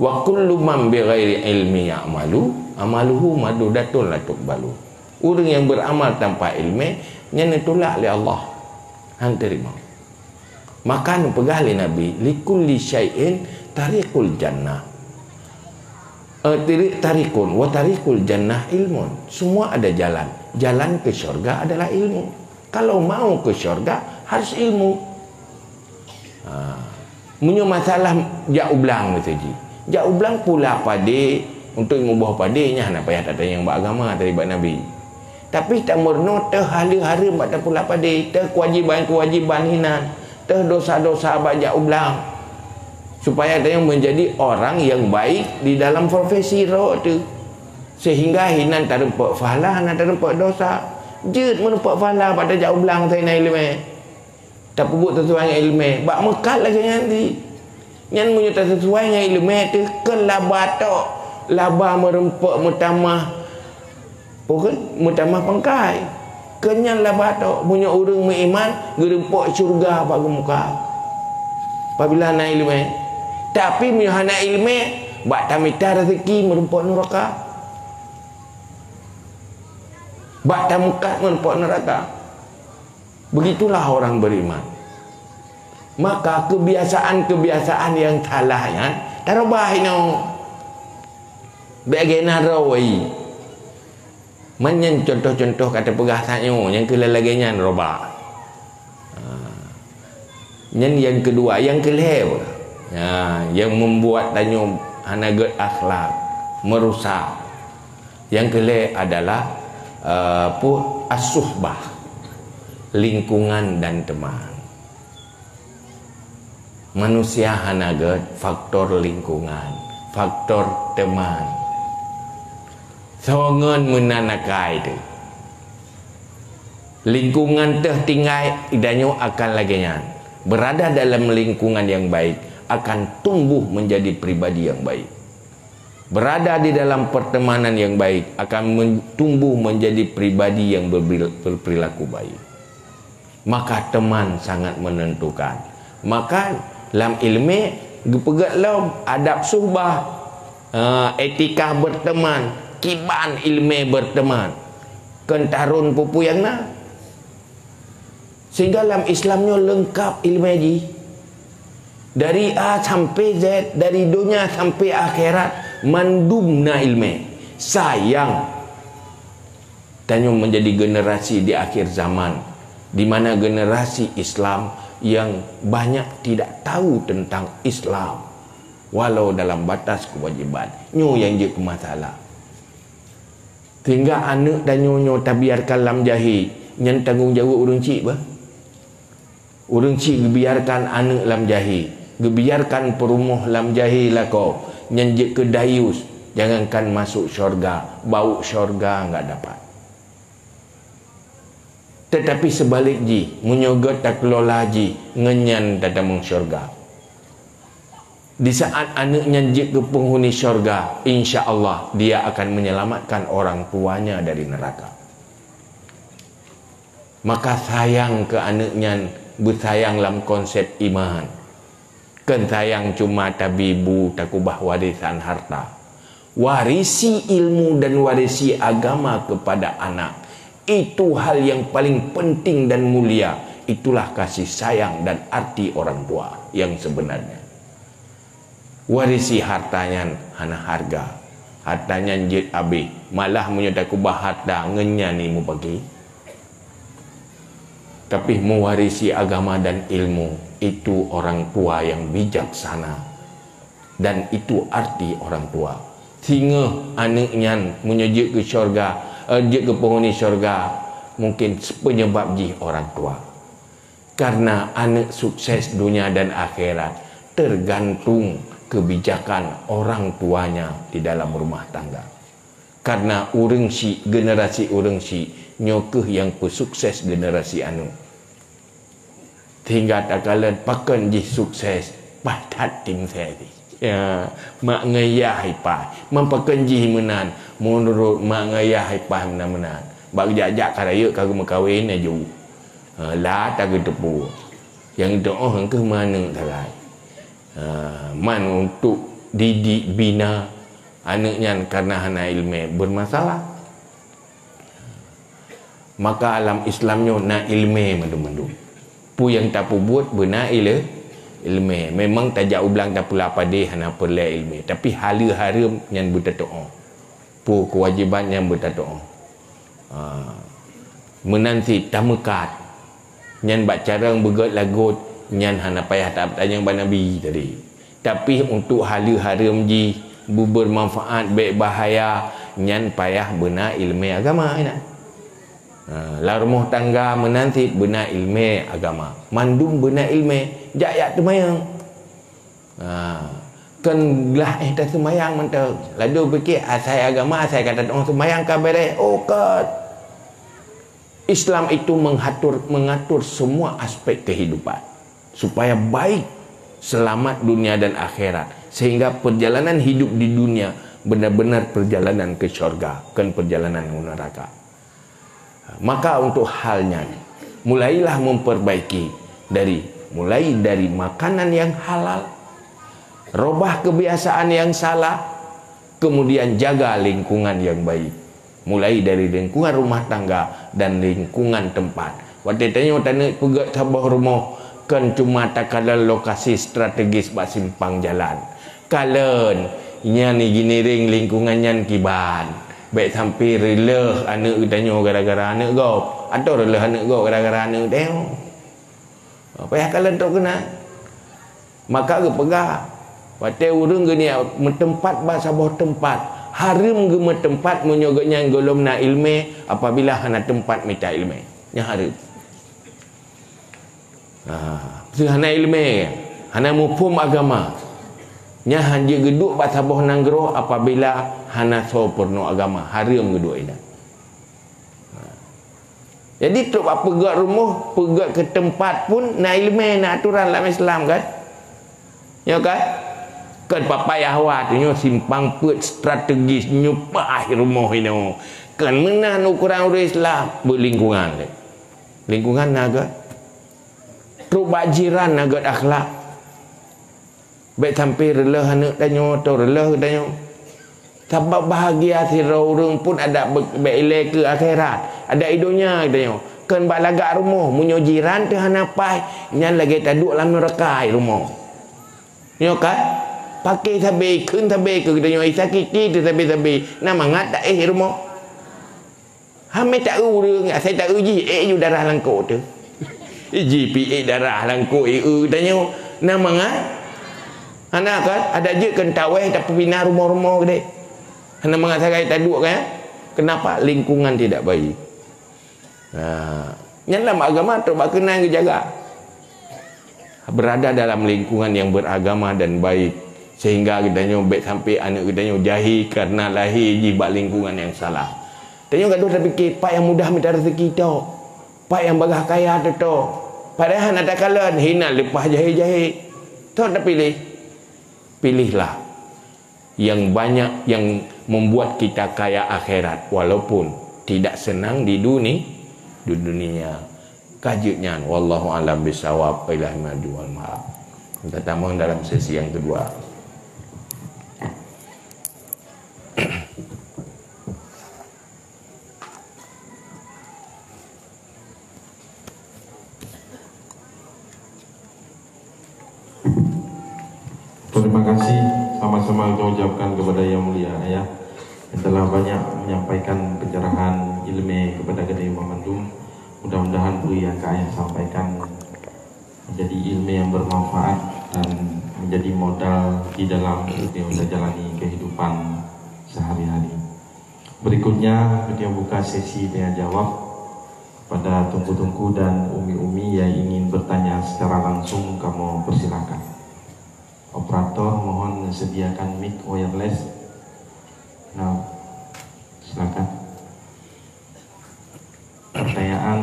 Speaker 1: Wa kullu man bi ghairi ilmi ya'malu amaluhu madudatun la tuqbalu orang yang beramal tanpa ilmu yang ditolak oleh Allah. Hang terima. Makan pegah li nabi likulli syai'in tariqul jannah. Uh, tarikun wa tariqul jannah ilmun. Semua ada jalan. Jalan ke syurga adalah ilmu. Kalau mau ke syurga harus ilmu. Ha. Munyo masalah jak ublang tu ji. Jak ublang pula pada untuk mengubah padanya nak payah tak tanya yang beragama tadi buat Nabi. Tapi tak murno teh hari-hari buat tak pula pada teh kewajiban-kewajiban hinan teh dosa-dosa bajak ulang supaya dia menjadi orang yang baik di dalam profesi roh tu. Sehingga hinan tak rempak fahala nak tak rempak dosa. Jut menumpak fahala pada jak ulang saya nak ilmu. Tak pebut sesuai dengan ilmu. Bak mekat lagi nanti. Yang menyutai sesuai dengan ilmu tu kelabatok laba merempak mutamah pokok mutamah pangkai. Kenyang laba tu punya orang beriman gerempak syurga bagi muka. Apabila nak ilmu. Tapi punya nak ilmu bak tamita rezeki merempak neraka. Bak tamukat merempak neraka. Begitulah orang beriman. Maka kebiasaan-kebiasaan yang salah ya. Tarabah ini Bagaimana rawai? Menyen contoh-contoh kata pergasannya Yang ke lelaginya roba. Yang yang kedua Yang kelihar ha, Yang membuat tanya Hanagat akhlak Merusak. Yang kelihar adalah uh, apa, Asuhbah Lingkungan dan teman. Manusia hanagat Faktor lingkungan Faktor teman songon menanakai itu lingkungan tertinggal idanyo akan laginya berada dalam lingkungan yang baik akan tumbuh menjadi pribadi yang baik. Berada di dalam pertemanan yang baik akan tumbuh menjadi pribadi yang berperilaku baik. Maka teman sangat menentukan. Maka dalam ilmu gepegatlah adab suhbah uh, etika berteman kiban ilmu berteman. Kentarun pupu yang na sehingga dalam Islamnya lengkap ilmu haji. Dari A sampai Z dari dunia sampai akhirat mandumna ilmu. Sayang. Tanya menjadi generasi di akhir zaman. Di mana generasi Islam yang banyak tidak tahu tentang Islam. Walau dalam batas kewajiban. Nyu yang jadi masalah Tinggal anak dan nyonya tak biarkan lam jahi Yang tanggungjawab urung cik bah. Urung cik biarkan anak lam jahi Biarkan perumuh lam jahi lah kau. Yang ke dayus Jangankan masuk syurga Bau syurga enggak dapat. Tetapi sebalik ji Menyogot tak kelola ji Ngenyan tak damang syurga di saat anaknya ke penghuni syurga insya Allah dia akan menyelamatkan orang tuanya dari neraka. Maka sayang ke anaknya bersayang dalam konsep iman. Kan sayang cuma tabibu takubah warisan harta. Warisi ilmu dan warisi agama kepada anak. Itu hal yang paling penting dan mulia. Itulah kasih sayang dan arti orang tua yang sebenarnya warisi hartanya hana harga. Hartanya jid abi malah menyataku harta ngenya ni mu bagi. Tapi mewarisi agama dan ilmu itu orang tua yang bijaksana. Dan itu arti orang tua. Sehingga anaknya menyejik ke syurga uh, ke penghuni syurga mungkin penyebab ji orang tua. Karena anak sukses dunia dan akhirat tergantung kebijakan orang tuanya di dalam rumah tangga. Karena orang si generasi orang si nyokeh yang pesukses generasi anu. Hingga tak kala pakan ji sukses patat tim seri ya mak ngayah ipai mampakan ji menan menurut mak ngayah ipai menan-menan bak jajak karaya kagu makawin aju ha, lah tak tepu. Yang doa oh, ke mana tarai ha, man untuk didik bina anaknya karena hana ilmu bermasalah. Maka alam Islamnya nak ilmu mandu-mandu pu yang tak pu buat benar ila ilmu. Memang tajak ulang tak pula pada hana perlu ilmu. Tapi hala haram yang bertatoh pu kewajiban yang bertatoh ha. menanti tamekat. Yang buat cara bergot lagut yang hana payah tak bertanya kepada Nabi tadi. Tapi untuk hala haram ji bermanfaat baik bahaya yang payah benar ilmu agama nak? Ha, lah rumah tangga menanti benar ilmu agama. Mandum benar ilmu jaya tu mayang ha, kan lah eh dah semayang mentah lalu fikir asai agama asai kata orang semayang kabar oh kat Islam itu mengatur mengatur semua aspek kehidupan supaya baik selamat dunia dan akhirat. Sehingga perjalanan hidup di dunia benar-benar perjalanan ke syurga kan perjalanan ke neraka. Maka untuk halnya mulailah memperbaiki dari mulai dari makanan yang halal robah kebiasaan yang salah kemudian jaga lingkungan yang baik. Mulai dari lingkungan rumah tangga dan lingkungan tempat. Waktu tanya tanya pegat sabah rumah kan cuma tak ada lokasi strategis buat simpang jalan. Kalen nya ni gini ring lingkungannya kiban. Baik sampai rela anak tanya gara-gara anak kau atau rela anak kau gara-gara anak tengok apa yang kalian tak kena? Maka ke pegah Waktu orang ke tempat bahasa bawah tempat. Haram ke tempat menyogoknya golom na ilmu apabila hana tempat minta ilmu nya haram ha. Hana ilmu hana mufhum agama. Nya hanya geduk bahasa bawah nanggro apabila hana so porno agama. Haram kedua ini ha. jadi tu apa pergi rumah pergi ke tempat pun nak ilmu nak aturan dalam Islam kan? Ya kan? Kan papa yahwa tu nyo simpang put strategis nyupah rumah ini kan menan ukuran orang Islam. Berlingkungan kan? lingkungan naga tu bajiran naga akhlak baik sampai relah anak tanya atau relah tanya sebab bahagia si orang pun ada berilai ke akhirat. Ada idonya katanya. Kan bak lagak rumah. Munyo jiran tu hanapai. Yang lagi taduk dalam neraka rumah. Ya kan? Pakai sabi, kun sabi ke katanya. Isa kiki tu sabi-sabi. Nama ngat tak eh rumah. Hamil tak uru dia. Saya tak uji. Eh you darah langkuk tu. GPA darah langkuk. Eh tanya. Nama ngat. Anak kan? Ada je kan taweh tak pindah rumah-rumah dia. Hendak mengatakan tak duduk kan? Kenapa? Lingkungan tidak baik. Ha. Yang dalam agama terbuat kenal ke jaga. Berada dalam lingkungan yang beragama dan baik. Sehingga kita nyobek sampai anak kita nyobek jahil kerana lahir jibat lingkungan yang salah. Tanya kat tapi fikir, pak yang mudah minta rezeki tu. Pak yang bagah kaya tu tu. Padahal nak tak kalah, hina lepas jahil-jahil. Tu tak pilih. pilihlah yang banyak yang membuat kita kaya akhirat. Walaupun tidak senang di dunia di dunia. Kajinya wallahu alam bisawab. Ilahi madu wal maaf kita tambah dalam sesi yang kedua
Speaker 2: Terima kasih sama-sama kita ucapkan kepada Yang Mulia Ayah yang telah banyak menyampaikan pencerahan ilmu kepada kita Imam Mandum. Mudah-mudahan apa yang Ayah sampaikan menjadi ilmu yang bermanfaat dan menjadi modal di dalam kita jalani kehidupan sehari-hari. Berikutnya kita buka sesi tanya jawab pada tungku-tungku dan umi-umi yang ingin bertanya secara langsung kamu persilakan. Operator mohon sediakan mic wireless. Nah, silakan. Pertanyaan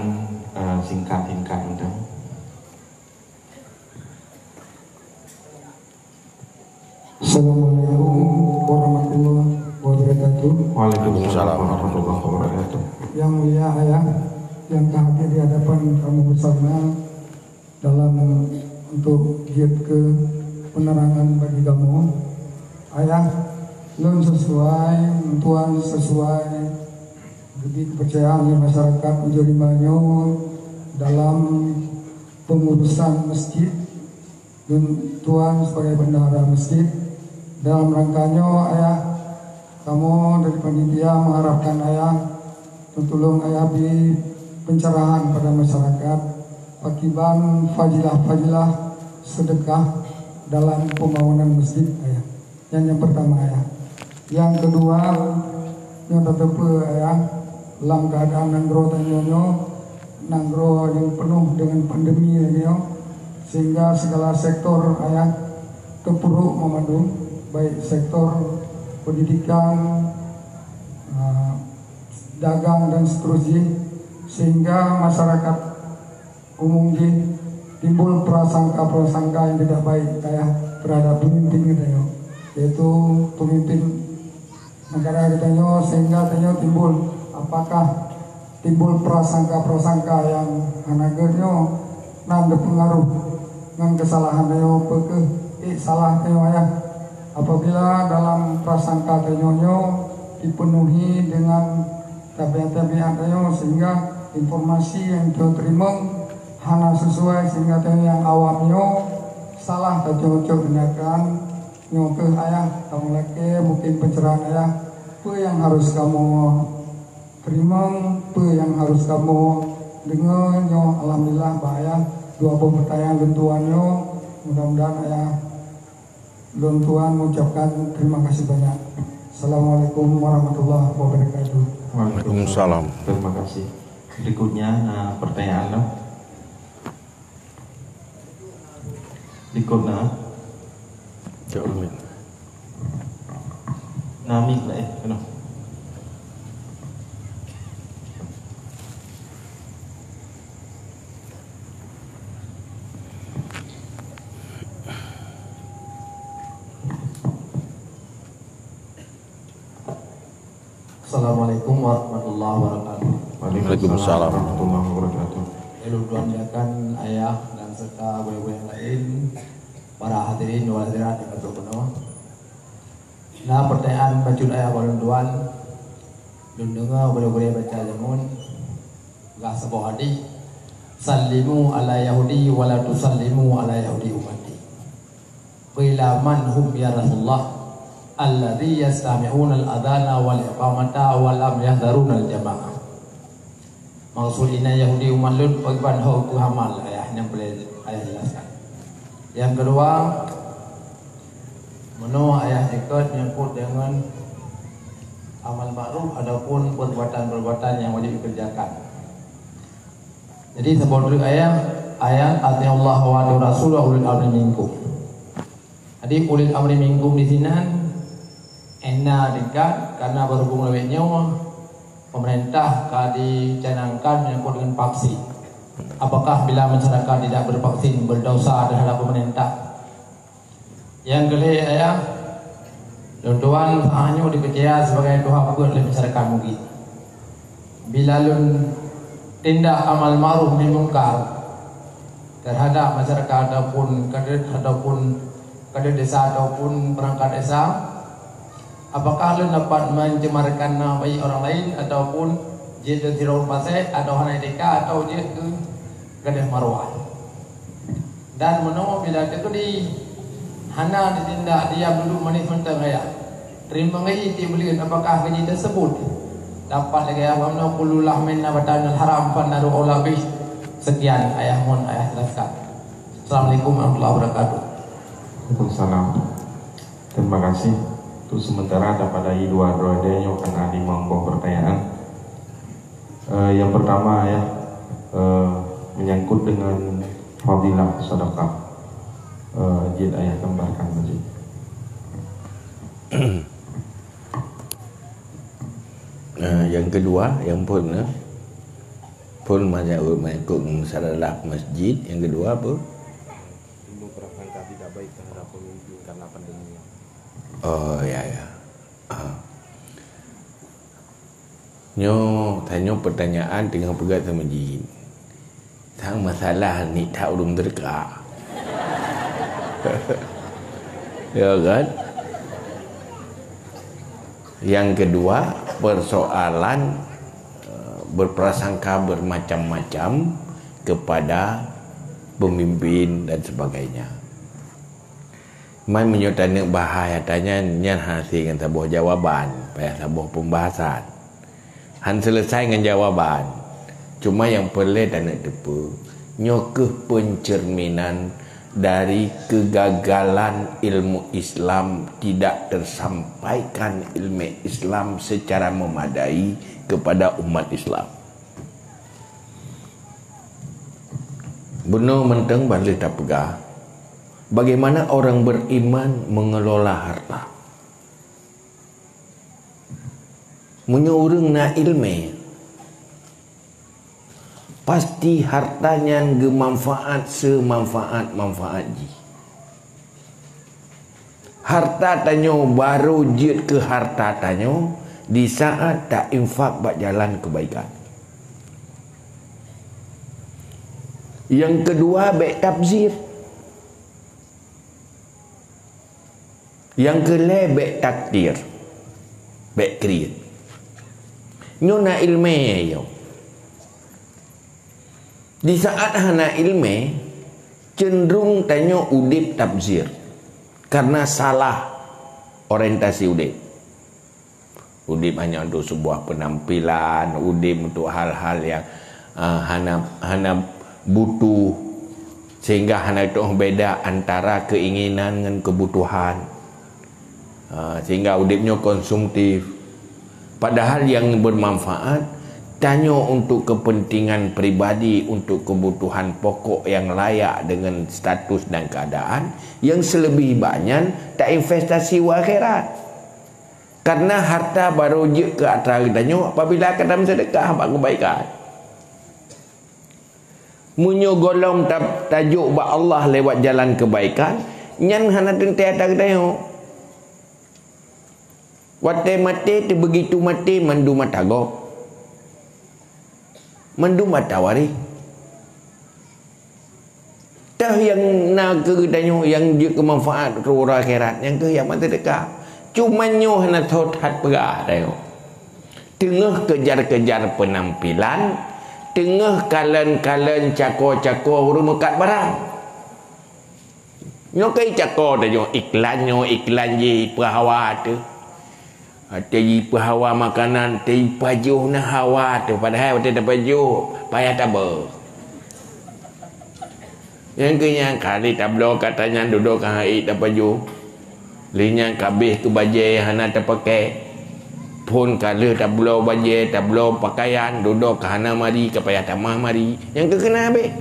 Speaker 2: uh, singkat-singkat mudah.
Speaker 3: Assalamualaikum warahmatullahi wabarakatuh.
Speaker 2: Waalaikumsalam warahmatullahi wabarakatuh.
Speaker 3: Yang mulia ayah yang hadir di hadapan kamu bersama dalam untuk giat ke penerangan bagi kamu. Ayah nun sesuai tuan sesuai. Jadi kepercayaan di masyarakat menjadi banyak dalam pengurusan masjid. Dan tuan sebagai bendahara masjid. Dalam rangkanya ayah kamu dari panitia mengharapkan ayah tolong ayah di pencerahan pada masyarakat. Akibat fajilah-fajilah sedekah dalam pembangunan masjid ayah. Yang yang pertama ayah. Yang kedua yang tetap ayah dalam keadaan nanggro tanyonyo nanggro yang penuh dengan pandemi ini sehingga segala sektor ayah kepuruk memandu baik sektor pendidikan uh, dagang dan seterusnya sehingga masyarakat umum di timbul prasangka-prasangka yang tidak baik kayak terhadap pemimpin kita yo yaitu pemimpin negara kita yo sehingga kita timbul. Apakah timbul prasangka-prasangka yang anagernya nanda pengaruh dengan kesalahan yo peke eh salah yo ya apabila dalam prasangka yo dipenuhi dengan tabiat-tabiat yo sehingga informasi yang kita terima hana sesuai sehingga tanya yang awamnya salah dan cocok gunakan nyoke ayah kamu lagi mungkin pencerahan ayah apa yang harus kamu terima apa yang harus kamu dengar nyo alhamdulillah bahaya dua pertanyaan lentuannya mudah-mudahan ayah lentuan mengucapkan terima kasih banyak. Assalamualaikum warahmatullahi wabarakatuh.
Speaker 1: Waalaikumsalam.
Speaker 2: Terima kasih. Berikutnya nah, pertanyaan Ikut na
Speaker 1: Jauh
Speaker 2: Nami lah eh Kena
Speaker 4: Assalamualaikum warahmatullahi wabarakatuh.
Speaker 1: Waalaikumsalam
Speaker 2: warahmatullahi wabarakatuh.
Speaker 4: Doakan ayah serta yang lain, para hadirin dan hadirat yang berpenuh. Nah pertanyaan bacun ayah balon tuan, dan boleh-boleh baca jamun, gak sebuah hadis. Sallimu ala Yahudi wala tusallimu ala Yahudi umati. Qila man hum ya Rasulullah alladhi yastami'una al-adhana wal iqamata wa lam yahdharuna al-jama'ah. Maksud ini Yahudi umat Lut bagaimana hukum hamal yang boleh ayah jelaskan. Yang kedua, menua ayah ikut menyangkut dengan amal ma'ruf ataupun perbuatan-perbuatan yang wajib dikerjakan. Jadi sebelum ayat ayat ati Allah wa Rasul wa ulil amri minkum. Jadi ulil amri minkum di sini Ena dekat karena berhubung lebih nyawa pemerintah kadi canangkan menyangkut dengan vaksin. Apakah bila masyarakat tidak bervaksin berdosa terhadap pemerintah? Yang kelih ayah Tuan hanya dipercaya sebagai doa buat oleh masyarakat mungkin Bila lun tindak amal ma'ruf nahi mungkar terhadap masyarakat ataupun kader ataupun kader desa ataupun perangkat desa apakah lu dapat mencemarkan nama baik orang lain ataupun jika tirau pasai atau hanya deka atau dia ke kader marwah. Dan menunggu bila itu di hana ditindak dia dulu manis mentang ya terima kasih ti beli apakah gaji tersebut. Dapat lagi apa mana kulullah minna badan haram fan naru ulabi sekian ayah mohon ayah jelaskan. Assalamualaikum warahmatullahi wabarakatuh.
Speaker 2: Waalaikumsalam. Terima kasih. Untuk sementara dapat dari dua yang akan ada mampu pertanyaan uh, Yang pertama ya uh, Menyangkut dengan fadilah sedekah. Uh, Jid ayah gambarkan Majid
Speaker 1: uh, yang kedua yang pun uh, pun macam mengikut masalah masjid. Yang kedua apa?
Speaker 2: Timbul prasangka tidak baik terhadap pemimpin karena pandemi
Speaker 1: oh ya ya. Uh. Nyo tanya pertanyaan dengan pegat sama jin. Tang masalah ni tak ulum terka. ya kan? Yang kedua, persoalan uh, berprasangka bermacam-macam kepada pemimpin dan sebagainya. Mai menyutanya bahaya tanya nyan hasil dengan sebuah jawaban, payah sebuah pembahasan. Han selesai dengan jawaban. Cuma yang perlu dan nak depa, nyokeh pencerminan dari kegagalan ilmu Islam tidak tersampaikan ilmu Islam secara memadai kepada umat Islam. Benar menteng balik tak pegah. Bagaimana orang beriman mengelola harta? Menyurung na ilmu pasti hartanya gemanfaat semanfaat manfaat ji. Harta tanyo baru jid ke harta tanyo di saat tak infak bak jalan kebaikan. Yang kedua baik tabzir. Yang kelima baik takdir. Baik create. Nyona ilmu yo. Di saat hana ilmu cenderung tanya udip tabzir karena salah orientasi udip. Udip hanya untuk sebuah penampilan, udip untuk hal-hal yang uh, hana hana butuh sehingga hana itu beda antara keinginan dengan kebutuhan. Uh, sehingga udipnya konsumtif. Padahal yang bermanfaat tanya untuk kepentingan peribadi untuk kebutuhan pokok yang layak dengan status dan keadaan yang selebih banyak tak investasi akhirat. Karena harta baru je ke atas tanya apabila akan dalam sedekah apa kebaikan. Munyo golong tajuk ba Allah lewat jalan kebaikan nyan hana tente atas tanya Wate mati tu begitu mati mandu matagok mendum matawari. Tah yang nak ke danyo yang dia kemanfaat ke orang akhirat yang ke yang mata dekat. Cuma nyoh nak thotat perah dayo tengah kejar-kejar penampilan tengah kalen-kalen cako-cako rumah kat barang. Nyokai cako dayo iklan nyo iklan je perahawa tu Tei hawa makanan, tei pajuh na hawa tu. Padahal waktu tak pajuh, payah tak ber. Yang kenya kali tak belum katanya duduk ke hari tak pajuh. Linya kabih ke baju yang hana tak pakai. Pun kali tak belum baju, tak belum pakaian, duduk ke hana mari, ke payah tamah mari. Yang ke kena habis.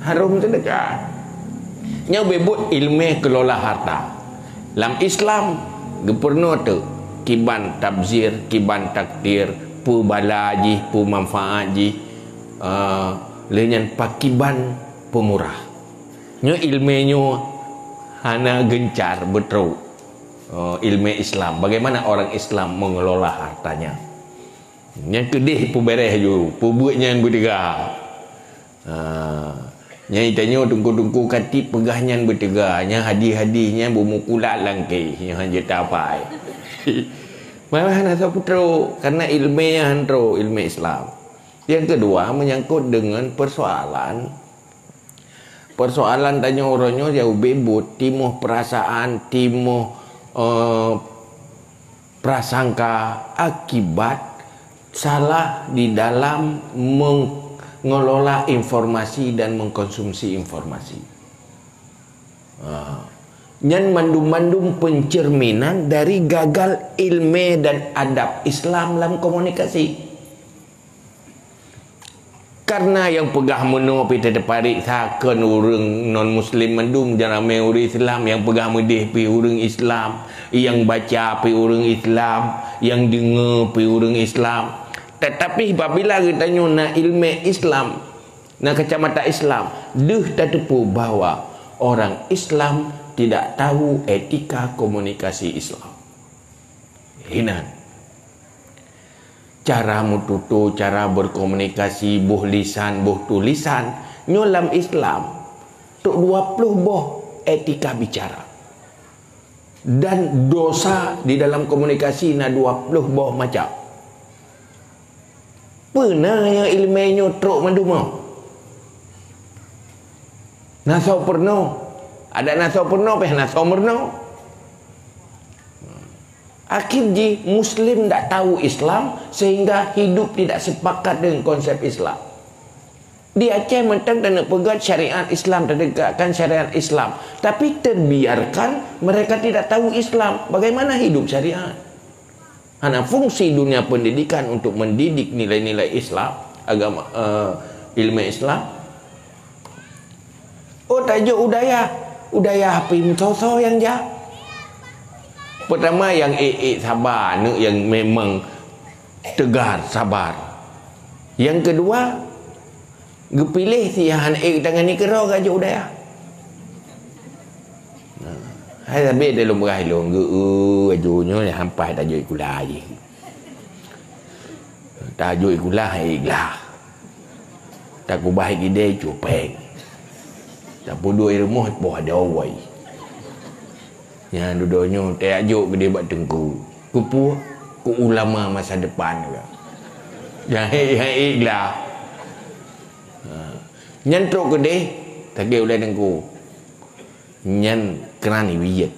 Speaker 1: Harum terdekat. Yang bebut ilmu kelola harta. Dalam Islam, gepurno tu kiban tabzir kiban takdir pu bala ji pu manfaat ji uh, lenyan pakiban pemurah nyo ilmenyo hana gencar betul uh, ilmu Islam. Bagaimana orang Islam mengelola hartanya? Yang kedih pu bereh ju pu buatnya yang bertiga uh, Nyai tanya tunggu-tunggu kati pegahnya bertiga nya hadi-hadihnya bermukulat langkai yang hanya tak apa Mana nak putro karena ilmu yang ilmu Islam. Yang kedua menyangkut dengan persoalan. Persoalan tanya orangnya jauh bebut timuh perasaan timuh uh, prasangka akibat salah di dalam mengelola informasi dan mengkonsumsi informasi. Uh, yang mandum-mandum pencerminan dari gagal ilmu dan adab Islam dalam komunikasi. Karena yang pegah menu pi terdeparik saken urang non muslim mendum jangan ramai urang Islam. Yang pegah medih pi urang Islam yang baca pi urang Islam yang dengar pi urang Islam. Tetapi apabila kita tanya nak ilmu Islam nak kacamata Islam deh tak tepu bahawa orang Islam tidak tahu etika komunikasi Islam hinan cara mututu, cara berkomunikasi, buh lisan, buh tulisan, nyolam Islam. Tuk 20 boh etika bicara. Dan dosa di dalam komunikasi na 20 boh macam. Pernah yang ilmunya truk manduma? Nasau pernah. Ada nasau pernah, peh nasau pernah. Akhirnya Muslim tak tahu Islam sehingga hidup tidak sepakat dengan konsep Islam. Di Aceh mentang dan pegat syariat Islam terdegatkan syariat Islam. Tapi terbiarkan mereka tidak tahu Islam. Bagaimana hidup syariat? Karena fungsi dunia pendidikan untuk mendidik nilai-nilai Islam, agama uh, ilmu Islam. Oh tajuk udaya, udaya pim so yang jah. Pertama yang ee sabar ni yang memang tegar sabar. Yang kedua gepilih si han ee tangan ni kero gaja udaya. Hai tapi dia lu merah lu ngu ajunya ya hampai tajuk ikula je. Tajuk ikula hai iglah. Tak ku baik ide cupeng. Tak pun dua rumah boh ada awai. Yang duduknya tak ajuk ke dia buat tengku. Kupu ku ulama masa depan juga. Yang hei hei ikhlas. Ha. Nyentruk ke dia tak kira oleh tengku. Nyen kerani wiyet.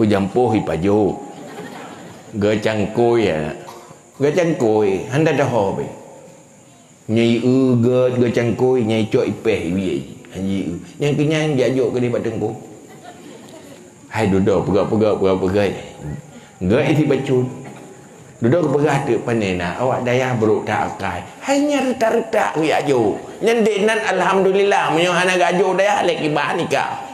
Speaker 1: Pujampuh ipaju. Gacang koi ya. Gacang koi handa hobi. Nyai u ge gacang koi nyai cok ipeh wiyet. Haji Yang kenyang dia ajuk ke buat tengku. Hai duduk pegak-pegak pegak-pegak. Gerak isi bacun. Duduk pegak tu panena. Awak daya beruk tak akai. Hanya retak-retak ke ajo. Nyendinan alhamdulillah menyo anak ajo daya lek ibah nikah.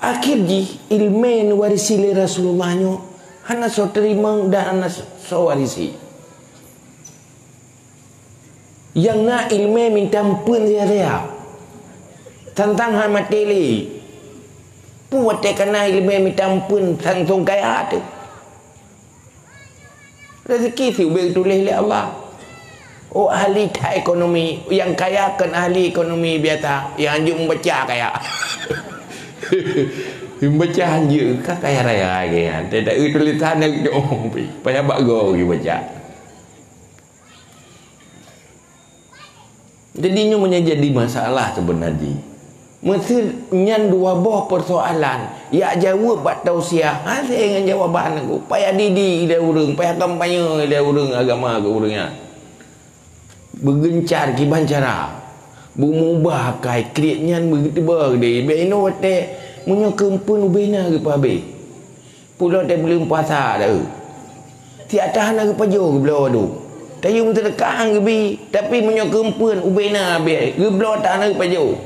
Speaker 1: Akhirnya ilmu warisi le Rasulullah nyo hana so terima dan hana so warisi. Yang nak ilmu minta pun dia dia tentang hal materi puat kena ilmu minta ampun langsung kaya tu. Rezeki si ubik tulis oleh Allah. Oh ahli tak ekonomi. Yang kaya kan ahli ekonomi biasa. Yang anjuk membaca kaya. Membaca anjuk. Kan kaya raya lagi. Tidak ada tulisan yang jom bago lagi baca jadi ini menjadi masalah sebenarnya Mesti nyan dua buah persoalan. Ya jawab buat tausiah. Ha saya dengan jawaban aku. Payah didi dia urang, payah kampanye dia urang agama ke urangnya. Bergencar kiban cara. Bumubah kai kreatnya begitu dia. Be ino te munyo kempun ubena ke pabe. Pulau te belum puasa dah. Tiada tahan ke pajo ke belau. Tayung terdekat ke bi, tapi munyo kempun ubena be. Ke belau tahan ke pajo.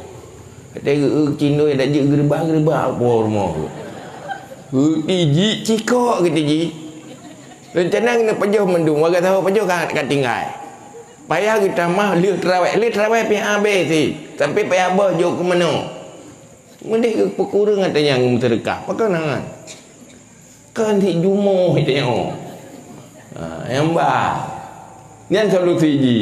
Speaker 1: Kata uh, Cina yang dah jik gerbang-gerbang apa rumah tu. Uh, iji cikok kata ji. Rencana kena pejauh mendung. Warga tahu pejauh kan kat tinggal. payah kita mah lihat terawih lihat terawih pihak habis sih tapi pihak apa jauh ke mana Mendek perkurang kata yang terdekat. Pakai nangan. Kan di jumo itu yang. Ha, yang bah. Yang selalu tinggi.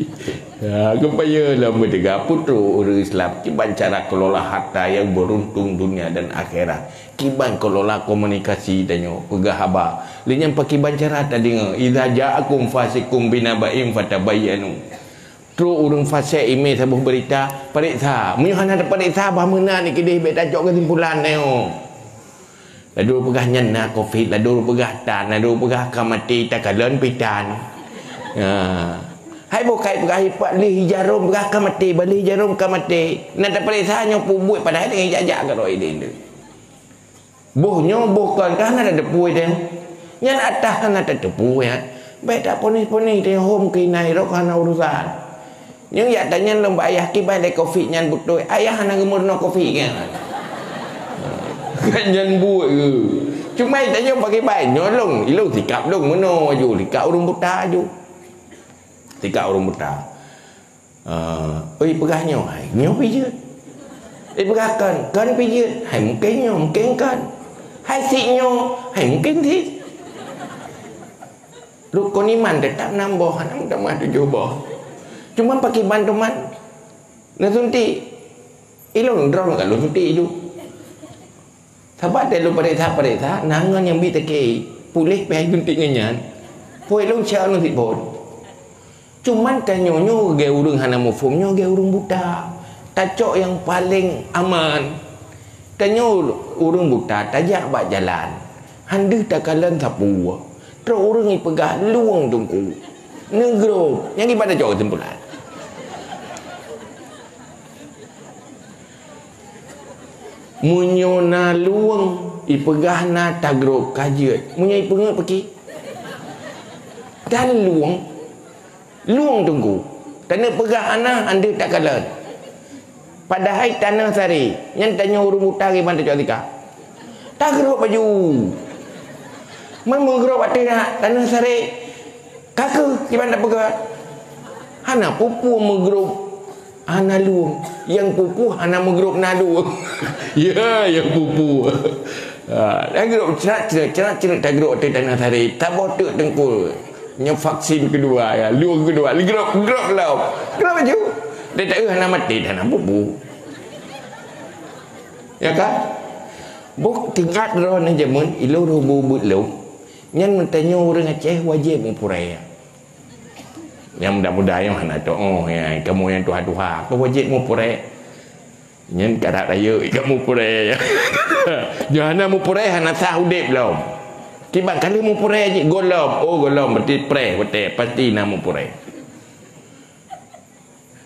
Speaker 1: ha, kepaya lah mendengar putra orang Islam. Kiban cara kelola harta yang beruntung dunia dan akhirat. Kiban kelola komunikasi dan yang pegah haba. Lihat pakiban cara tadi. Iza ja'akum fasikum binaba'im fatabayanu. Terus orang fasik email sebuah berita Periksa Menyuhan ada periksa Bahawa mana ni Kedih baik tajuk kesimpulan ni oh. Lalu pegah nyana covid Lalu pegah tan Lalu pegah akan mati Tak kalian pitan ya. Hai bukai pegah hipat Lih jarum pegah akan mati Balik jarum akan mati Nak tak periksa Hanya buat Padahal dia jajak ke roi dia Buhnya bukan kan ada depui dia Yang atas kan ada depui ya. Baik tak ponis-ponis dia home kinai rok kana urusan. Nhưng ya tanya lembah ayah kibai le kopi nyan butuh. Ayah hana gemur no kopi kan. Kan nyan buat ke. Cuma tanya bagi baik nyolong. Ilu tikap dong meno aju. Tikap urung buta aju. Tikap urung buta. Uh, oi pegah nyo. Hai nyo pijat. Eh pegah kan. Kan pijat. Hai mungkin nyo. Mungkin kan. Hai si nyo. Hai mungkin si. Rukun iman tetap nambah. Nambah tambah tujuh bawah. Cuma pakai bantu man. Nak suntik. Ilong drone kat lu suntik itu. Sebab dia lu pada tak pada tak. Nangan yang bi teki. Pulih pergi suntik ngenyan. Pui lu cia lu sit pun. Cuman tanya nyo ge urung hana mufum nyo ge urung buta. Tacok yang paling aman. Tanya urung buta tajak bak jalan. Handu tak kalan sapu. Terus urung ni pegah luang tungku. Negro. Yang ibadah jauh tempulan. munyo na luang ipegah na tagro kajiat munyo ipengah pergi dan luang luang tunggu tanah pegah ana anda tak kalah padahal tanah sari yang tanya urung utari mana cak tika tagro baju mana gro batin tanah sari kakak gimana pegah hana pupu menggrup Ana luang yang pupu ana menggrup nadu. ya, yang pupu. Ha, dah gerak cerak cerak cerak cerak tak gerak tanah sari. Tak botok tengkul. Yang vaksin kedua ya, luang kedua. Gerak gerak lau. Gerak baju. Dia tak ana mati dan ana pupu. Ya kan? Buk tingkat roh ni jamun ilu roh bubut lu. Nyan mentanya orang Aceh wajib mempurai yang mudah-mudah yang mana tu oh ya kamu yang tuha tuha apa wajib mu pure nyen kada raya kamu pure ya mu pure hana sah udip belum tiba kali mu pure je golom. Oh golom berarti pre betul. Pasti nama pure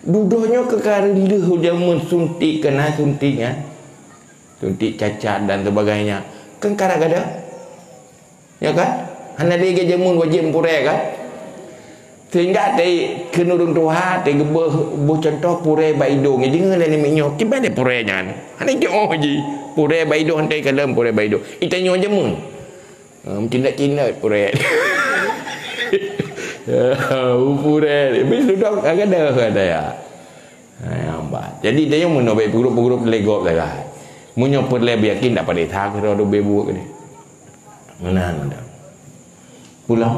Speaker 1: dudohnya ke karili hujan suntik kena suntiknya suntik cacat dan sebagainya. Kan kada kada ya kan? Hana dia jamun wajib pure kan? Sehingga te kenurung tuha te gebe bu contoh pure baido ngi dengar ni minyo ki bade pure nyan ani ke oh ji pure baido hantai kalam pure baido itanyo je mun mungkin nak kina pure pure bis duduk agak ada ada ya Ayamba. Jadi dia yang menobek grup-grup legop lah. Munyo per le yakin tak pada tak kira do bebu ni. Mana mana. Pulang.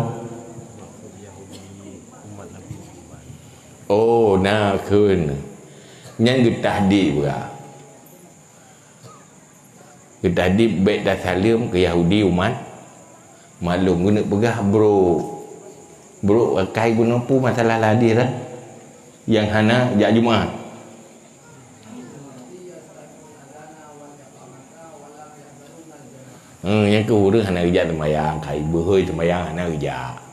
Speaker 1: Oh, nah kun. Yang getah di pula. Getah di baik dah salim ke Yahudi umat. Maklum guna pegah bro. Bro kai guna pu masalah ladi lah. Yang hana jak Jumaat. Hmm, yang ke huruf hana kerja temayang. Kai berhoi temayang hana kerja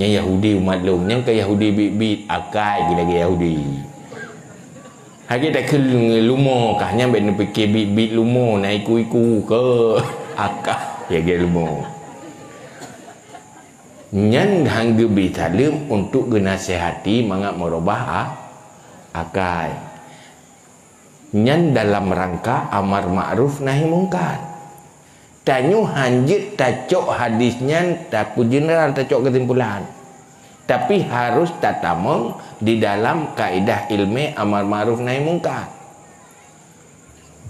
Speaker 1: yang Yahudi umat lu yang ke Yahudi bit bit akai gila lagi Yahudi Hagi tak ke lumo kah yang ben fikir bit bit lumo naik iku iku ke akah ya ge lumo Nyan hangga bi salim untuk genasihati mangat merubah ah, akai. Nyan dalam rangka amar ma'ruf nahi mungkar. Tanyu hanjit tacok hadisnya taku general tacok kesimpulan. Tapi harus tatamong di dalam kaedah ilmu amar ma'ruf nahi mungkar.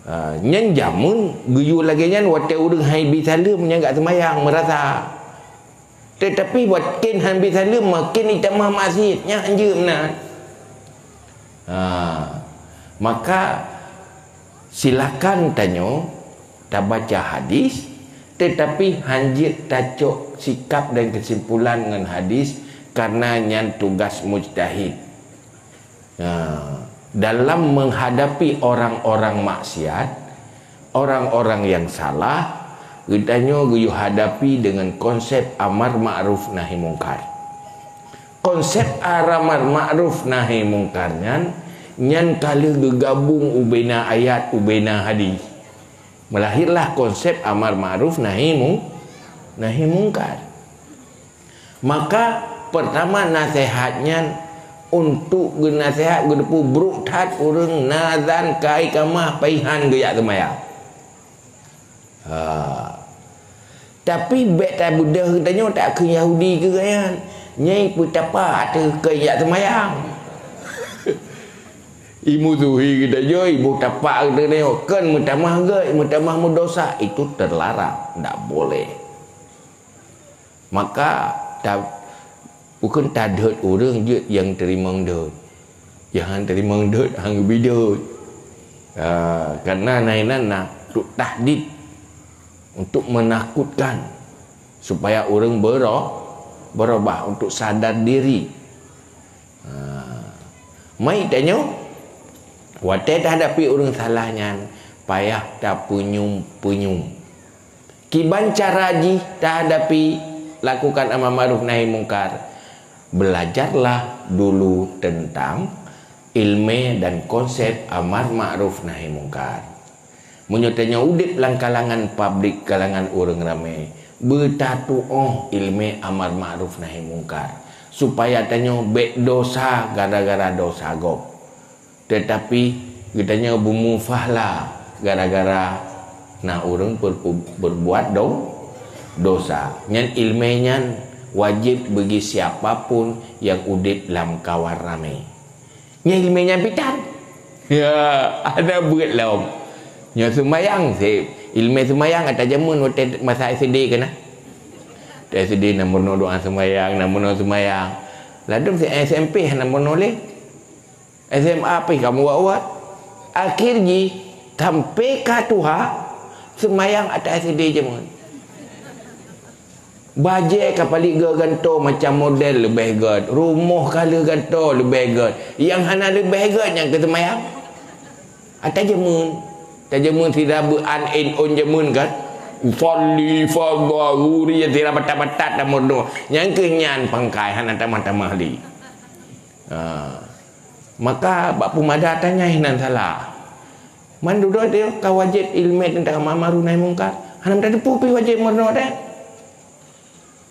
Speaker 1: Uh, nyen jamun guyu lagi nyen wate urang hai bi salam nya semayang merasa tetapi buat kin han bi salam makin itamah masjidnya anje benar. Uh, maka silakan tanya tak baca hadis tetapi hanjit tacuk sikap dan kesimpulan dengan hadis karena yang tugas mujtahid. Ha. dalam menghadapi orang-orang maksiat orang-orang yang salah Gedanya you hadapi dengan konsep amar ma'ruf nahi mungkar. Konsep amar ma'ruf nahi mungkarnya nyan kala gegabung ubena ayat ubena hadis. Melahirlah konsep amar ma'ruf nahi mung nahi mungkar. Maka pertama nasihatnya untuk nasihat gedepu bruk tat urang nazan kai kamah paihan gaya temaya ha. Tapi bet tak buddha tanya tak ke yahudi ke kan? Nyai putapa ada ke ya temayang ibu zuhi kita jo ibu tapak kita ni kan mutamah ke mutamah dosa itu terlarang tak boleh. Maka tak Bukan tak ada orang je yang terima dot. Yang terima dot hang bidot. Uh, karena nainan nak untuk tahdid untuk menakutkan supaya orang berubah berubah untuk sadar diri. Uh, mai tanya Wadah dah hadapi orang salahnya Payah tak punyum-punyum Kiban cara ji tak hadapi Lakukan amal ma'ruf nahi mungkar belajarlah dulu tentang ilmu dan konsep amar ma'ruf nahi mungkar. Menyutanya udip lang kalangan publik kalangan orang ramai bertatu oh ilmu amar ma'ruf nahi mungkar supaya tanya bek dosa gara-gara dosa gop. Tetapi kitanya bumufahlah gara-gara na orang ber, berbuat do, dosa. Nyan ilmunya wajib bagi siapapun yang udip dalam kawan ramai. Nya ilmunya pitan. Ya, ada berat lah. Nya semayang si ilmu semayang ada jamun waktu masa SD kena. SD nombor doa semayang, nombor semayang. Lalu si SMP nombor noleh. SMA apa kamu buat? Akhirnya sampai ke Tuhan semayang atas SD jamun. Bajet kapal liga ganto macam model lebih god. Rumah kala ganto lebih god. Yang hana lebih god yang kita mayang. Atas jemun. Atas jemun tidak beran in on jemun kan. Fali faga guri yang tidak batat-batat dan murdu. Yang kenyan pangkai hana tamah-tamah li. Ha. Maka bak pemada tanya hinan salah. Man duduk dia kau wajib ilmu tentang mamaru naik mungkar. Hana minta pupi wajib murdu dia.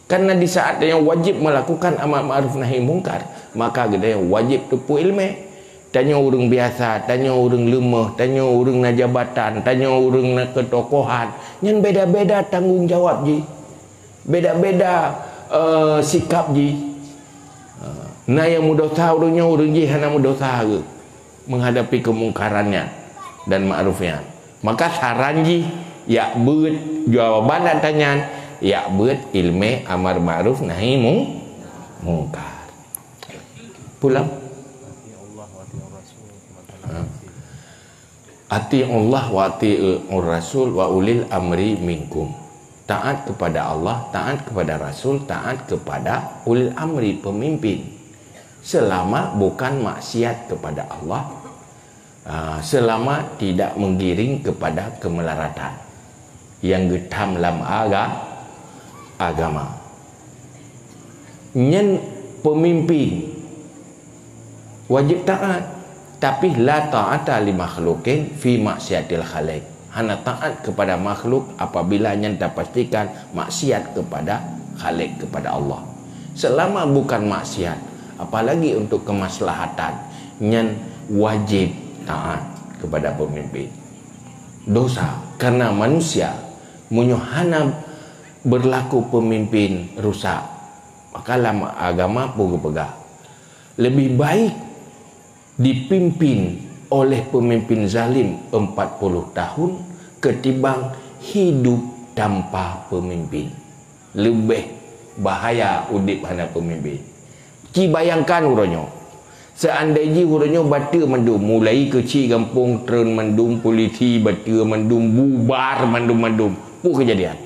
Speaker 1: Karena di saat yang wajib melakukan amal ma'ruf nahi mungkar, maka kita yang wajib tepu ilmu. Tanya orang biasa, tanya orang lemah, tanya orang na jabatan, tanya orang na ketokohan. Yang beda-beda tanggungjawab ji. Beda-beda uh, sikap ji. Uh, nah yang mudah tahu orangnya orang ji hanya mudah tahu menghadapi kemungkarannya dan ma'rufnya. Maka saran ji ya buat jawaban dan tanyaan ya buat ilmu amar ma'ruf nahi mung mungkar pulang Ati Allah wa ati Rasul wa ulil amri minkum. Taat kepada Allah, taat kepada Rasul, taat kepada ulil amri pemimpin. Selama bukan maksiat kepada Allah, ah, selama tidak menggiring kepada kemelaratan yang getam dalam agama agama nyen pemimpin wajib taat tapi la ta'ata li makhlukin fi maksiatil khaliq. Hanya taat kepada makhluk apabila nyen pastikan maksiat kepada khaliq kepada Allah. Selama bukan maksiat apalagi untuk kemaslahatan nyen wajib taat kepada pemimpin. Dosa karena manusia munyohana berlaku pemimpin rusak. Maka lama agama pun pegang lebih baik dipimpin oleh pemimpin zalim 40 tahun ketimbang hidup tanpa pemimpin. Lebih bahaya udip hana pemimpin. Ki bayangkan uranya Seandainya uranya bata mandum Mulai kecil kampung Tren mandum Polisi bata mandum Bubar mandum-mandum Apa kejadian.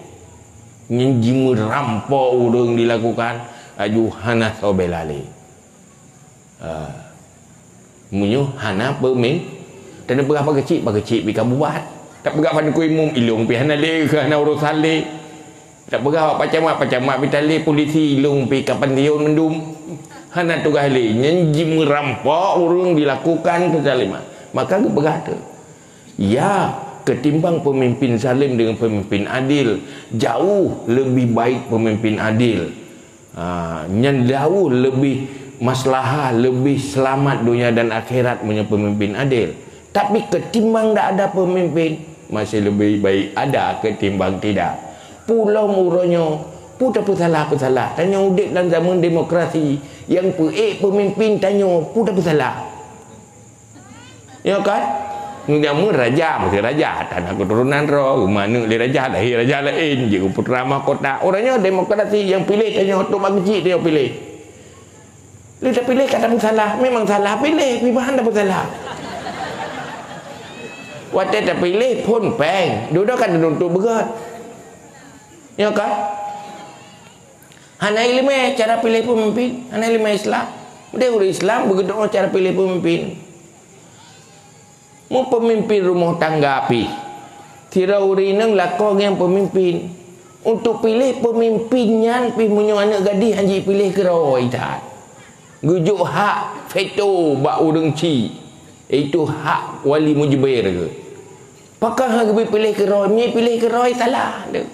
Speaker 1: Yang merampok orang dilakukan Aju hana sobelali uh, Munyo hana pemimpin Dan berapa kecil? Berapa kecil? Bika buat. Tak berapa pada kuih mum Ilung pi hana le Hana urusan le Tak berapa. Pacamat Pacamat bitali polisi Ilung pi kapan dia mendum. Hana tugas li nyenji merampok urung dilakukan kezaliman maka dia berkata ya ketimbang pemimpin zalim dengan pemimpin adil jauh lebih baik pemimpin adil. Ha, yang jauh lebih maslahah lebih selamat dunia dan akhirat punya pemimpin adil. Tapi ketimbang tak ada pemimpin masih lebih baik ada ketimbang tidak. Pulau muronyo tak apa salah tanya udik dalam zaman demokrasi yang peik pemimpin tanya pun tak salah ya kan? Nama raja mesti raja. Tanah keturunan roh. Mana le raja lahir raja lain. Je putra mahkota orangnya demokrasi yang pilih tanya tok bagi dia pilih dia tak pilih kata pun salah memang salah pilih pibahan tak salah Waktu tak pilih pun peng Duduk kan untuk berat Ya kan Hana ilmu cara pilih pemimpin. Hana ilmu Islam. Dia udah Islam begitu cara pilih pemimpin. Mu pemimpin rumah tangga api. Tira urinang lakon yang pemimpin. Untuk pilih pemimpinnya pi munyo anak gadis haji pilih ke rawa Gujuk hak veto bak urang ci. Itu hak wali mujibir ke. Pakah hak pilih ke rawa, pilih ke rawa salah. Dia.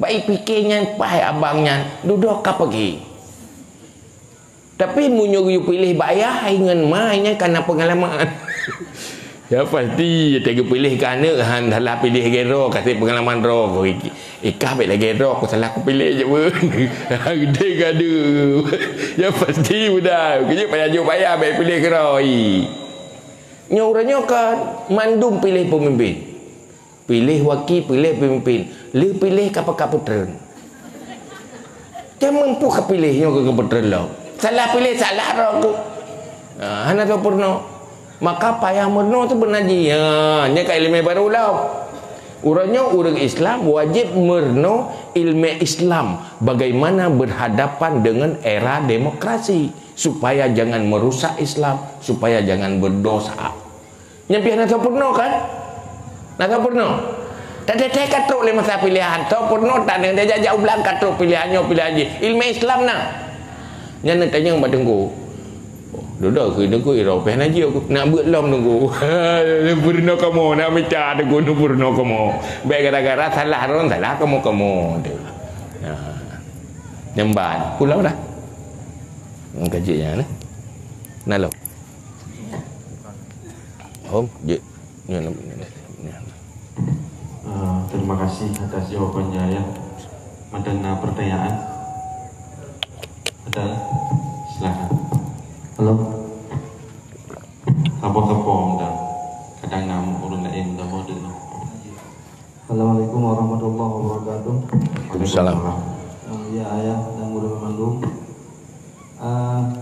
Speaker 1: Baik fikirnya pai abangnya duduk ke pergi. Tapi munyo you pilih bayar dengan mainnya karena pengalaman. ya pasti tega pilih kerana han salah pilih gero kata pengalaman ro ko ikah baik lagi gero ko salah aku pilih je pun. Gede gadu. ya pasti budak. Kerja payah jo bayar baik pilih gero. Nyoranya kan mandum pilih pemimpin. Pilih wakil, pilih pemimpin lu pilih kapal putera dia mampu ke pilihnya ke lo salah pilih salah aku ha, hana tu purno maka payah murno tu bernaji ha, nya ka ilmu baru lah Urangnya orang Islam wajib merno ilmu Islam bagaimana berhadapan dengan era demokrasi supaya jangan merusak Islam supaya jangan berdosa. Nyampi nak sempurna kan? Nak sempurna? Tak ada saya katruk lima masa pilihan. Tahu pun no tak dia jauh belang katruk pilihannya pilihan. Ilmu Islam nak. Nak tanya tunggu. Oh, duduk ke tunggu Eropah aja aku. Nak buat lom tunggu. Purno kamu nak minta tunggu nu purno kamu. Baik gara-gara salah ron salah kamu kamu. Ha. Nyemban. Pulau dah. Kajinya ni. Nalo. Om, je. Ni.
Speaker 2: Eh, terima kasih atas jawabannya ya. Ada pertanyaan? Ada? Silakan.
Speaker 5: Halo.
Speaker 2: Sampun-sampun dan kadang nam urun lain dah model.
Speaker 5: Assalamualaikum warahmatullahi wabarakatuh.
Speaker 1: Waalaikumsalam.
Speaker 5: Um, ya ayah dan guru memandung. Uh,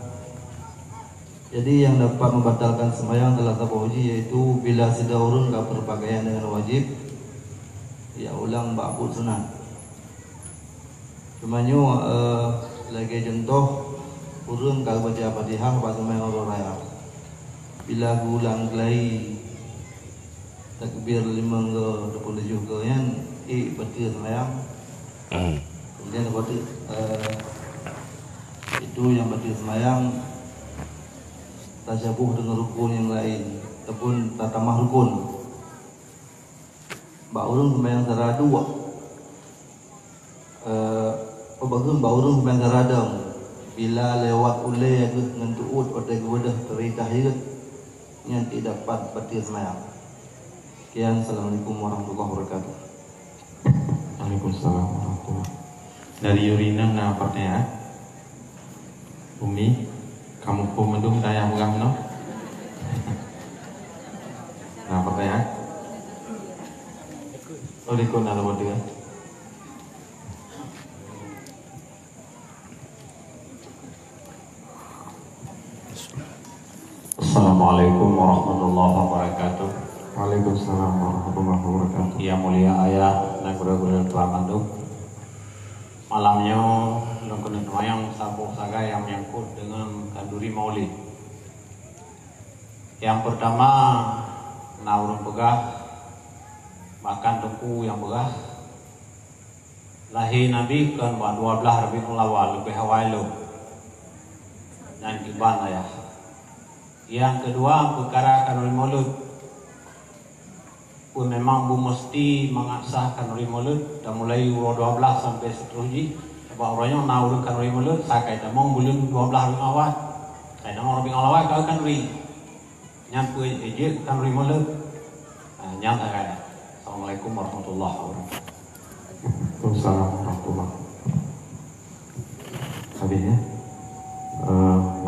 Speaker 5: jadi yang dapat membatalkan sembahyang telah terpuji yaitu bila sudah urun tak berpakaian dengan wajib ya ulang ba'bud sunat Cumanya uh, lagi contoh urung kalau baca Fatihah pada main orang raya. Bila ulang kelai takbir lima ke dua tujuh ke eh betul semayang. Hmm. Kemudian betul uh, itu yang betul semayang tasyabuh dengan rukun yang lain ataupun tatamah rukun Mbak Urung sembahyang sarada dua uh, Pembangun Mbak Urung sembahyang sarada Bila lewat ulai aku dengan tuut pada kewadah perintah itu Yang tidak dapat batil sembahyang Sekian Assalamualaikum warahmatullahi wabarakatuh
Speaker 2: Waalaikumsalam Dari Yurina nak pertanyaan Umi, kamu pun mendung daya murah no? Nah, pertanyaan? Oh, ikut dalam berdua.
Speaker 6: Assalamualaikum warahmatullahi wabarakatuh.
Speaker 2: Waalaikumsalam warahmatullahi wabarakatuh.
Speaker 6: Yang mulia ayah dan guru-guru tua kandung. Malamnya lengkun yang sabu saga yang menyangkut dengan kanduri maulid. Yang pertama naurun pegah bahkan teku yang begah lahir Nabi kan 12 Rabiul Awal lebih awal dan kiban ayah. Yang kedua perkara kanuri maulid pun memang bu mesti mengasah kanuri maulid dan mulai urut 12 sampai seterusnya sebab orangnya naurun kanuri maulid sakai tamong bulan 12 Rabiul Awal. Saya nama Rabiul Awal kau kanuri nyampu ejek kanuri maulid. Nyam agak Assalamualaikum warahmatullahi wabarakatuh.
Speaker 2: Waalaikumsalam warahmatullahi Habis ya?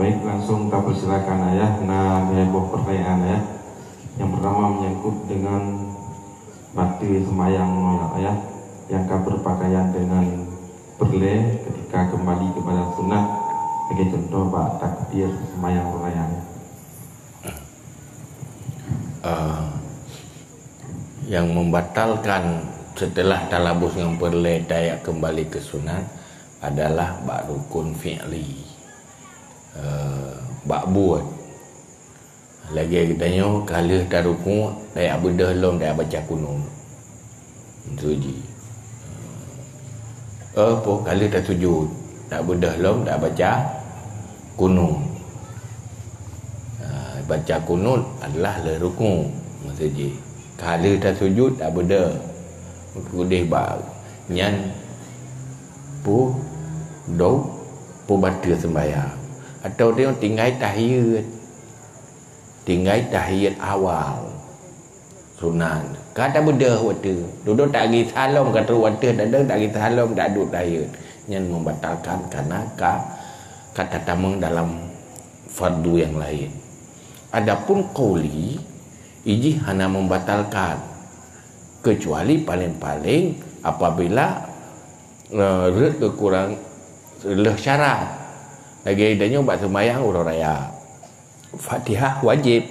Speaker 2: Baik langsung kita persilakan ayah. Nah heboh pertanyaan ya Yang pertama menyangkut dengan Bakti semayang ya ayah Yang kau berpakaian dengan Berle ketika kembali kepada sunnah. Sebagai contoh bak takbir semayang raya
Speaker 1: uh, yang membatalkan setelah talabus yang perle dayak kembali ke sunat adalah bak rukun fi'li uh, bak buat lagi katanya kalau tak rukun dayak bedah lom dayak baca kunung. Itu je. Uh, apa? Kalau tak sujud tak bedah lom tak baca kunung. Uh, baca kunut adalah le rukun maksudnya kalau tak sujud tak benda. Kudih bak nyan pu do pu baca sembahyang atau dia tinggal tahiyat tinggal tahiyat awal sunan kata benda waktu duduk tak lagi salam kata waktu tak ada tak lagi salam tak duduk tahiyat nyan membatalkan karena ka, kata tamang dalam fardu yang lain adapun qauli iji hanya membatalkan kecuali paling-paling apabila uh, kekurang leh syarat lagi adanya buat sembahyang urang raya. Fatihah wajib.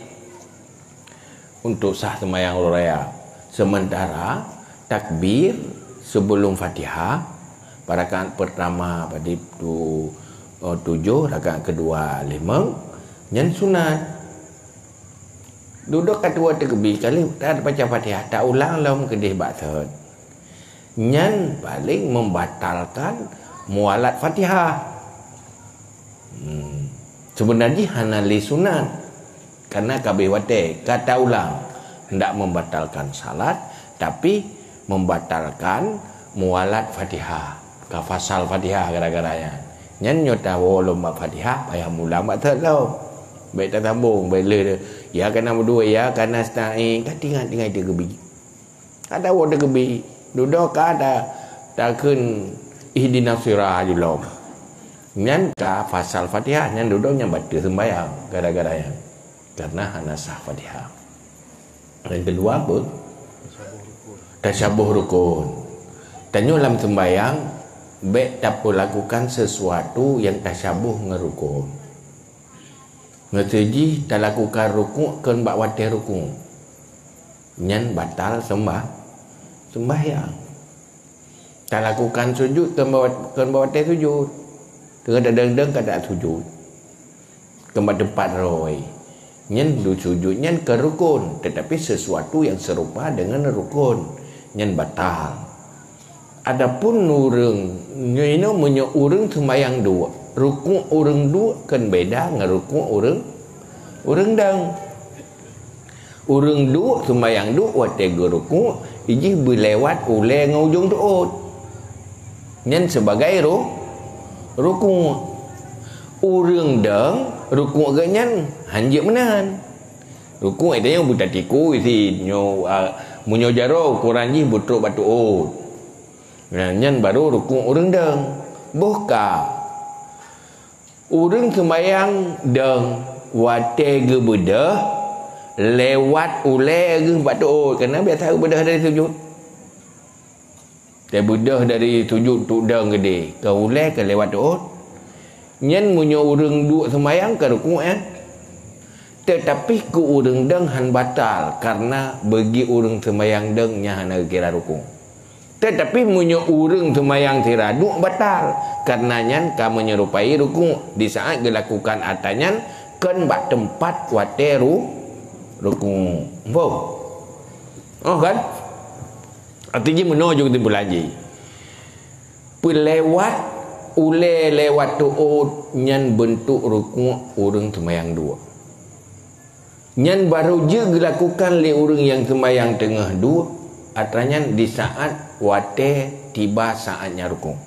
Speaker 1: Untuk sah sembahyang urang raya. Sementara takbir sebelum Fatihah pada pertama pada tu uh, tujuh rakaat kedua lima yang sunat. Duduk kat dua tergebi kali tak ada baca fatihah. Tak ulang lam kedih baksud nyan paling membatalkan mualat fatihah hmm. sebenarnya hanali sunat. Karena kabeh wate kata ulang. Tidak membatalkan salat tapi membatalkan mualat fatihah. Kafasal fatihah gara-garanya. Nyan nyota wolom fatihah payah mula baksud lau baik tak sambung baik le ya kena berdua ya kena kan tinggal tinggal dia gebi. Ada wadah gebi. Duduk ada tak kun ihdinas sirah nyan ka fasal fatihah nyan duduk nyan baca sembahyang gara-gara yang karena hana sah fatihah yang kedua apa tasyabuh rukun tanya dalam sembahyang baik tak lakukan sesuatu yang tasyabuh ngerukun Ngerti tak lakukan rukuk kan bak watih rukuk. Nyan batal sembah sembahyang. Tak lakukan sujud kan bak watih sujud. Kan tak sujud. Kembali tempat roy. Nyan du sujud nyan ke rukun tetapi sesuatu yang serupa dengan rukun nyan batal. Adapun nurung nyino menyo urang sembahyang dua rukuk orang dua kan beda dengan rukuk orang orang dang orang dua sembahyang dua waktu rukuk iji berlewat oleh ngujung tuut nyen sebagai ru rukuk orang dang rukuk ganyan hanjik menahan. Rukuk itu yang buta tiku isi nyo uh, munyo jaro kurang ji butruk batu ut nyen baru rukuk orang dang buka Orang sembahyang deng wate ge bedah lewat ule ge batu oh kena biasa bedah dari sujud. Dia bedah dari sujud tu deng gede. Ke ule ke lewat oh. Nyen munyo orang duk sembahyang ke rukuk eh. Tetapi ku orang deng han batal karena bagi orang sembahyang nya han kira rukuk. Tetapi munyo urang semayang tiraduk batal. Karenanya kamu menyerupai ruku di saat dilakukan atanyan kan bak tempat wateru ruku. Wow. Oh kan? Artinya menuju kita lagi. Pelewat ule lewat tu'ud nyan bentuk ruku urang semayang dua. Nyan baru je dilakukan le urang yang semayang tengah dua Atranya di saat wate tiba saatnya rukun.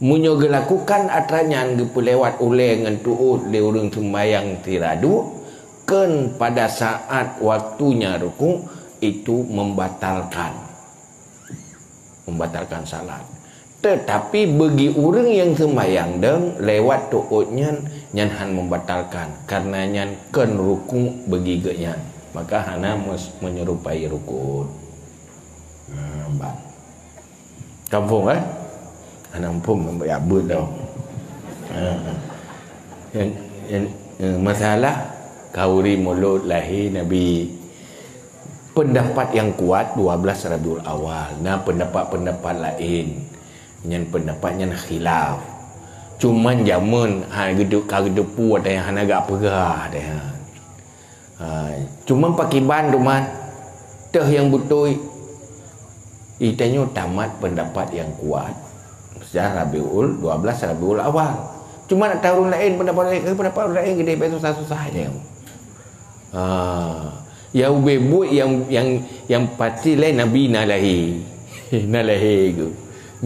Speaker 1: Munyo gelakukan atranya gepu lewat ule dengan tuut le urang sembayang tiradu ken pada saat waktunya rukun itu membatalkan membatalkan salat. Tetapi bagi orang yang sembayang deng lewat tuutnya nyanhan membatalkan. Karena nyan ken rukun bagi genyan maka hana menyerupai rukun. Lambat kampung eh? Anak pun ya but dah yang, yang, yang masalah kauri mulut lahir nabi pendapat yang kuat 12 Rabiul Awal. Nah pendapat-pendapat lain. Yang pendapatnya khilaf. Cuman zaman ha geduk ka ada yang agak pegah ada ha cuman pakai ban tu man. Teh yang betul. Itanya tamat pendapat yang kuat. Sejarah Rabiul 12 Rabiul awal. Cuma nak tahu lain pendapat lain Pendapat lain gede Itu susah-susah je ha. Yang bebut yang yang yang pasti lain Nabi nak lahir. Nak lahir ke?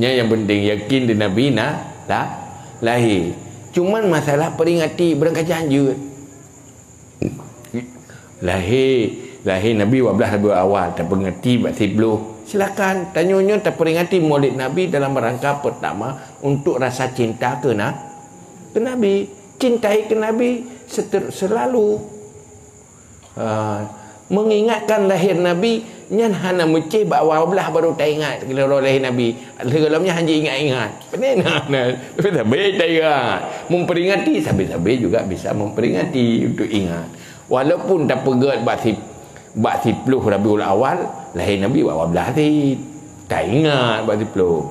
Speaker 1: Yang penting yakin di Nabi nak lah, lahir. Cuma masalah peringati berangkajan je Lahir Lahir Nabi 12 Rabiul awal Tak pengerti Baksi belum silakan tanyanya terperingati maulid Nabi dalam rangka pertama untuk rasa cinta ke, na? ke Nabi. Cintai ke Nabi seter, selalu. Uh, mengingatkan lahir Nabi nyan hana mecih bawa belah baru tak ingat. Kalau lahir Nabi dalamnya hanya ingat-ingat. Benar nah tapi tak ingat. Memperingati sampai-sampai juga bisa memperingati untuk ingat. Walaupun tak pegat batik Bak tipluh Rabiul Awal Lahir Nabi buat wablah hati Tak ingat bak tipluh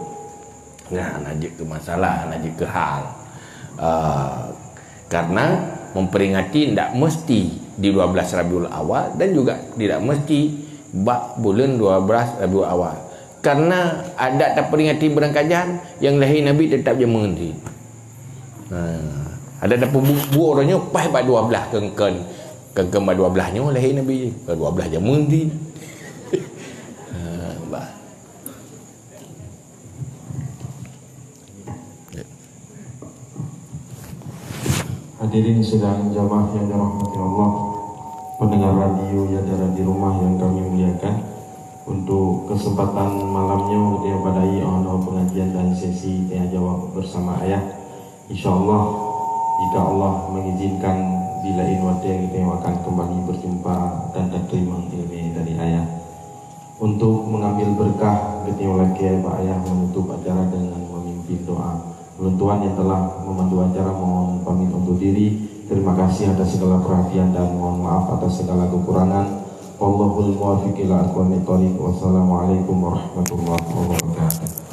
Speaker 1: Nah, najik ke masalah Najik ke hal. Uh, Karena Memperingati tidak mesti Di 12 Rabiul Awal Dan juga tidak mesti Bak bulan 12 Rabiul Awal. Karena ada tak peringati berangkajan Yang lahir Nabi tetap je menghenti. Uh, Ada tak buku orangnya Pas bak 12 kengken. Kan kembar dua belahnya lahir Nabi dua belah jam
Speaker 2: Hadirin sedang jamaah yang dirahmati Allah Pendengar radio yang ada di rumah yang kami muliakan Untuk kesempatan malamnya Dia badai ono pengajian dan sesi Tanya jawab bersama ayah Insya Allah Jika Allah mengizinkan bila in waktu yang kita akan kembali berjumpa dan terima ilmu dari ayah. Untuk mengambil berkah kita lagi Ayah menutup acara dengan memimpin doa Runtuhan yang telah membantu acara mohon pamit untuk diri. Terima kasih atas segala perhatian dan mohon maaf atas segala kekurangan. Wallahul muwaffiq ila aqwamit. Wassalamualaikum warahmatullahi wabarakatuh.